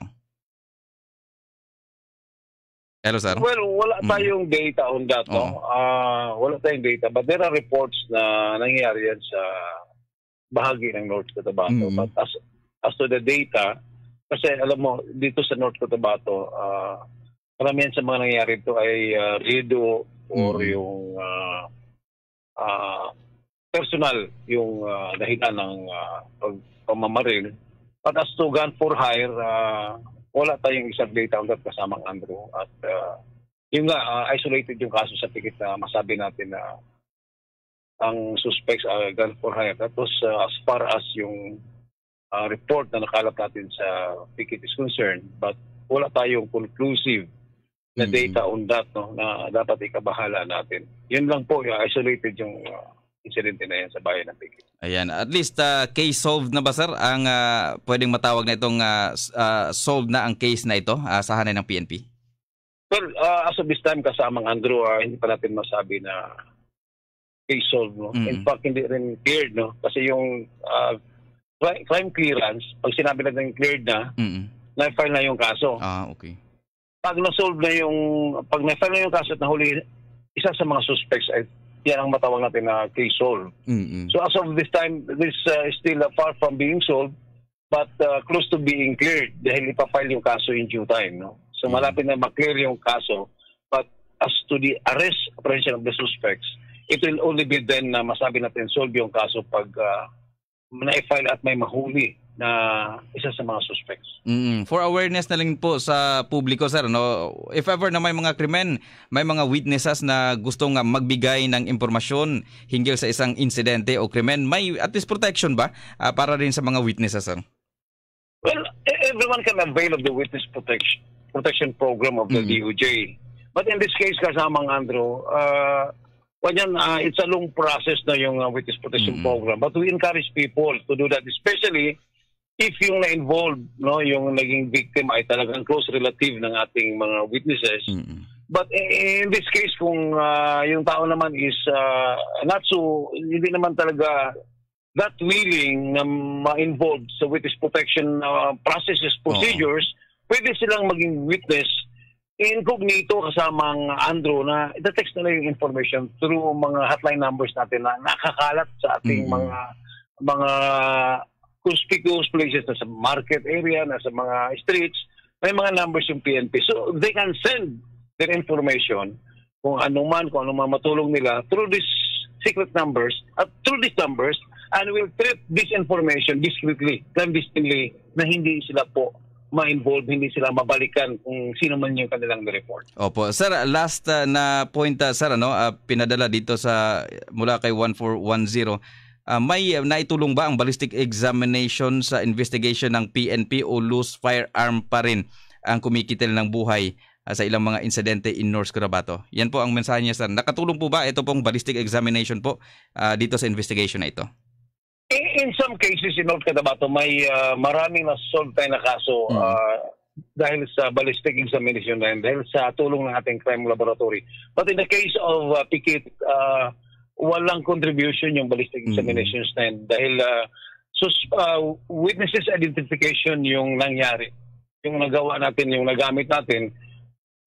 Hello, sir. Well, wala tayong data on that. No? Ah, wala tayong data. But there are reports na nangyayari yan sa bahagi ng North Cotabato. But as, as to the data, kasi alam mo, dito sa North Cotabato, ah karamihan sa mga nangyayari ito ay uh, redo or yung ah, ah, personal yung ah, dahilan ng pag- pamamaril. But as to gun for hire, ah, wala tayong isang data on that kasamang Andrew. At uh, yung nga, ah, isolated yung kaso sa pikit na masabi natin na ang suspects are gun for hire. Tapos ah, as far as yung ah, report na nakalap natin sa pikit is concerned, but wala tayong conclusive na data on that no, na dapat ikabahala natin. Yun lang po, yung isolated yung ah, incident na yan sa bayan ng Pikit. Ayan, at least uh, case solved na ba sir? Ang uh, pwedeng matawag na itong uh, uh, solved na ang case na ito uh, sa hanay ng PNP? Well, uh, as of this time, kasamang Andrew, ah, hindi pa natin masabi na case solved. No? In fact, hindi rin cleared. No? Kasi yung cri- crime clearance, pag sinabi natin cleared na, na-file na yung kaso. Ah, okay. Pag na-solve na yung, pag na-file na yung kaso at nahuli, isa sa mga suspects ay yan ang matawag natin na case solved. Mm-mm. So as of this time, this uh, is still uh, far from being solved, but uh, close to being cleared dahil ipafile yung kaso in due time. No? So malapit na maklear yung kaso, but as to the arrest apprehension of the suspects, it will only be then na masabi natin solve yung kaso pag uh, na-file at may mahuli na isa sa mga suspects. Mm, for awareness na lang po sa publiko sir no if ever na may mga krimen may mga witnesses na gustong nga magbigay ng impormasyon hinggil sa isang insidente o krimen may at least protection ba Ah, para rin sa mga witnesses sir Well, e- everyone can avail of the witness protection protection program of the DOJ. But in this case, kasamang Andrew, uh, well, yan, uh, it's a long process na yung uh, witness protection program. But we encourage people to do that, especially if yung na-involved, no, yung naging victim ay talagang close relative ng ating mga witnesses. But i- in this case, kung uh, yung tao naman is uh, not so, hindi naman talaga that willing na ma-involved sa witness protection uh, processes, procedures, pwede silang maging witness incognito kasamang Andrew na itetext nila yung information through mga hotline numbers natin na nakakalat sa ating mga mga conspicuous places na sa market area, na sa mga streets, may mga numbers yung PNP. So they can send their information kung anong man, kung anong man matulong nila through these secret numbers, at through these numbers, and will treat this information discreetly, clandestinely, na hindi sila po ma-involve, hindi sila mabalikan kung sino man yung kanilang report. Opo. Sir, last uh, na point, uh, sir, ano, uh, pinadala dito sa mula kay 1410. Uh, may uh, naitulong ba ang ballistic examination sa investigation ng PNP o loose firearm pa rin ang kumikitil ng buhay uh, sa ilang mga insidente in North Cotabato? Yan po ang mensahe niya, sir. Nakatulong po ba ito pong ballistic examination po uh, dito sa investigation na ito? In, in some cases in North Cotabato, may uh, maraming na-solve tayo na kaso uh, dahil sa ballistic examination na yun, dahil sa tulong ng ating crime laboratory. But in the case of uh, Pikit, uh, walang contribution yung ballistic examinations na yun dahil uh, sus- uh, witnesses identification yung nangyari. Yung nagawa natin, yung nagamit natin,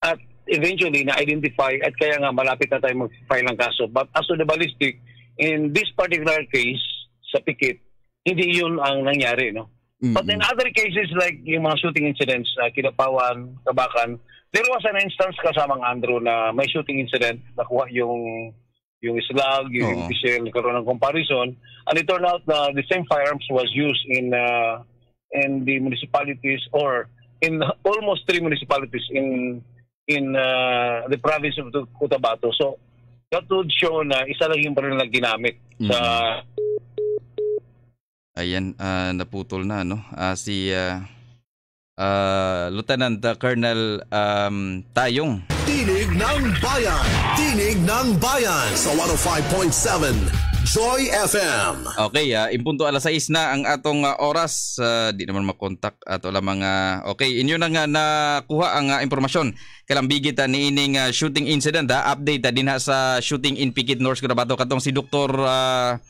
at eventually na-identify at kaya nga malapit na tayo mag-file ng kaso. But as to the ballistic, in this particular case, sa Pikit, hindi yun ang nangyari, no? But in other cases like yung mga shooting incidents, uh, Kinapawan, Kabakan, there was an instance kasamang Andrew na may shooting incident, nakuha yung yung slug, yung Oo. official nagkaroon ng comparison, and it turned out na the same firearms was used in uh, in the municipalities or in almost three municipalities in in uh, the province of Cotabato. So that would show na isa lang yung baril na ginamit sa Ayan, ah, naputol na, no? Ah, si ah, ah, Lieutenant Colonel um, Tayong. Tinig ng Bayan! Tinig ng Bayan sa 105.7 Joy FM. Okay, ah, impunto alas 6 na ang atong ah, oras. Ah, di naman makontak at wala mga... Okay, inyo na nga nakuha ang ah, impormasyon. Kalambigit ah, ni ining ah, shooting incident. ah. update ah, din ha sa shooting in Pikit North Cotabato. Katong si Dr. ah,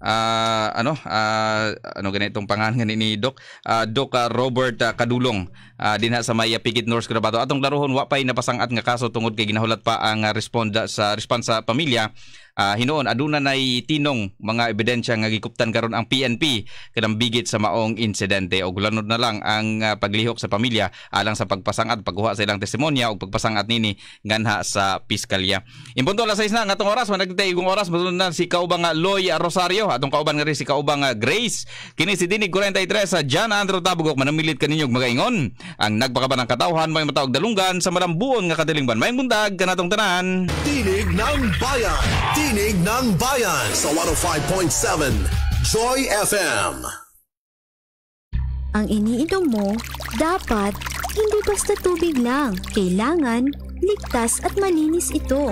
ah, ano? Ah, ano ganitong pangalan ni Doc? Ah, Doc ah, Robert ah, Kadulong. Ah, dinha sa may Pikit North Cotabato atong laruhon wa pay napasangat nga kaso tungod kay ginahulat pa ang ah, responda sa response sa pamilya Ah, hinuon aduna nay tinong mga ebidensya nga gikuptan karon ang PNP kanang bigit sa maong insidente og lanod na lang ang ah, paglihok sa pamilya alang sa pagpasangat pagkuha sa ilang testimonya ug pagpasangat nini nganha sa piskalya. Impunto alas 6 na nga atong oras managtay igong oras mosunod na si kaubang nga Loy Rosario atong kauban nga si kaubang nga Grace kini si Dinig 43 sa John Andrew Tabugok manamilit kaninyog magaingon ang nagpakaban ng katawhan may matawag dalunggan sa malambuon nga kadilingban may bundag kanatong tanan. Tinig ng Bayan! Tinig ng Bayan sa 105.7 Joy FM. Ang iniinom mo, dapat hindi basta tubig lang. Kailangan ligtas at malinis ito.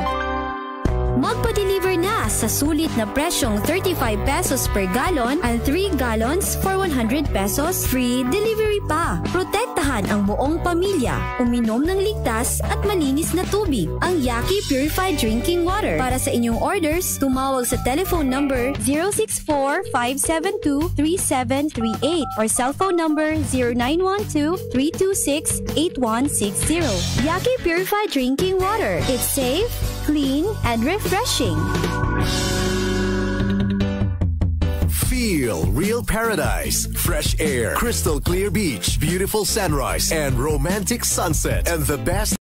Magpa-deliver na sa sulit na presyong 35 pesos per galon ang 3 gallons for 100 pesos free delivery pa. Protektahan ang buong pamilya. Uminom ng ligtas at malinis na tubig. Ang Yaki Purified Drinking Water. Para sa inyong orders, tumawag sa telephone number 064-572-3738 or cellphone number 0912-326-8160. Yaki Purified Drinking Water. It's safe, clean, and refreshing. Feel real paradise, fresh air, crystal clear beach, beautiful sunrise, and romantic sunset. And the best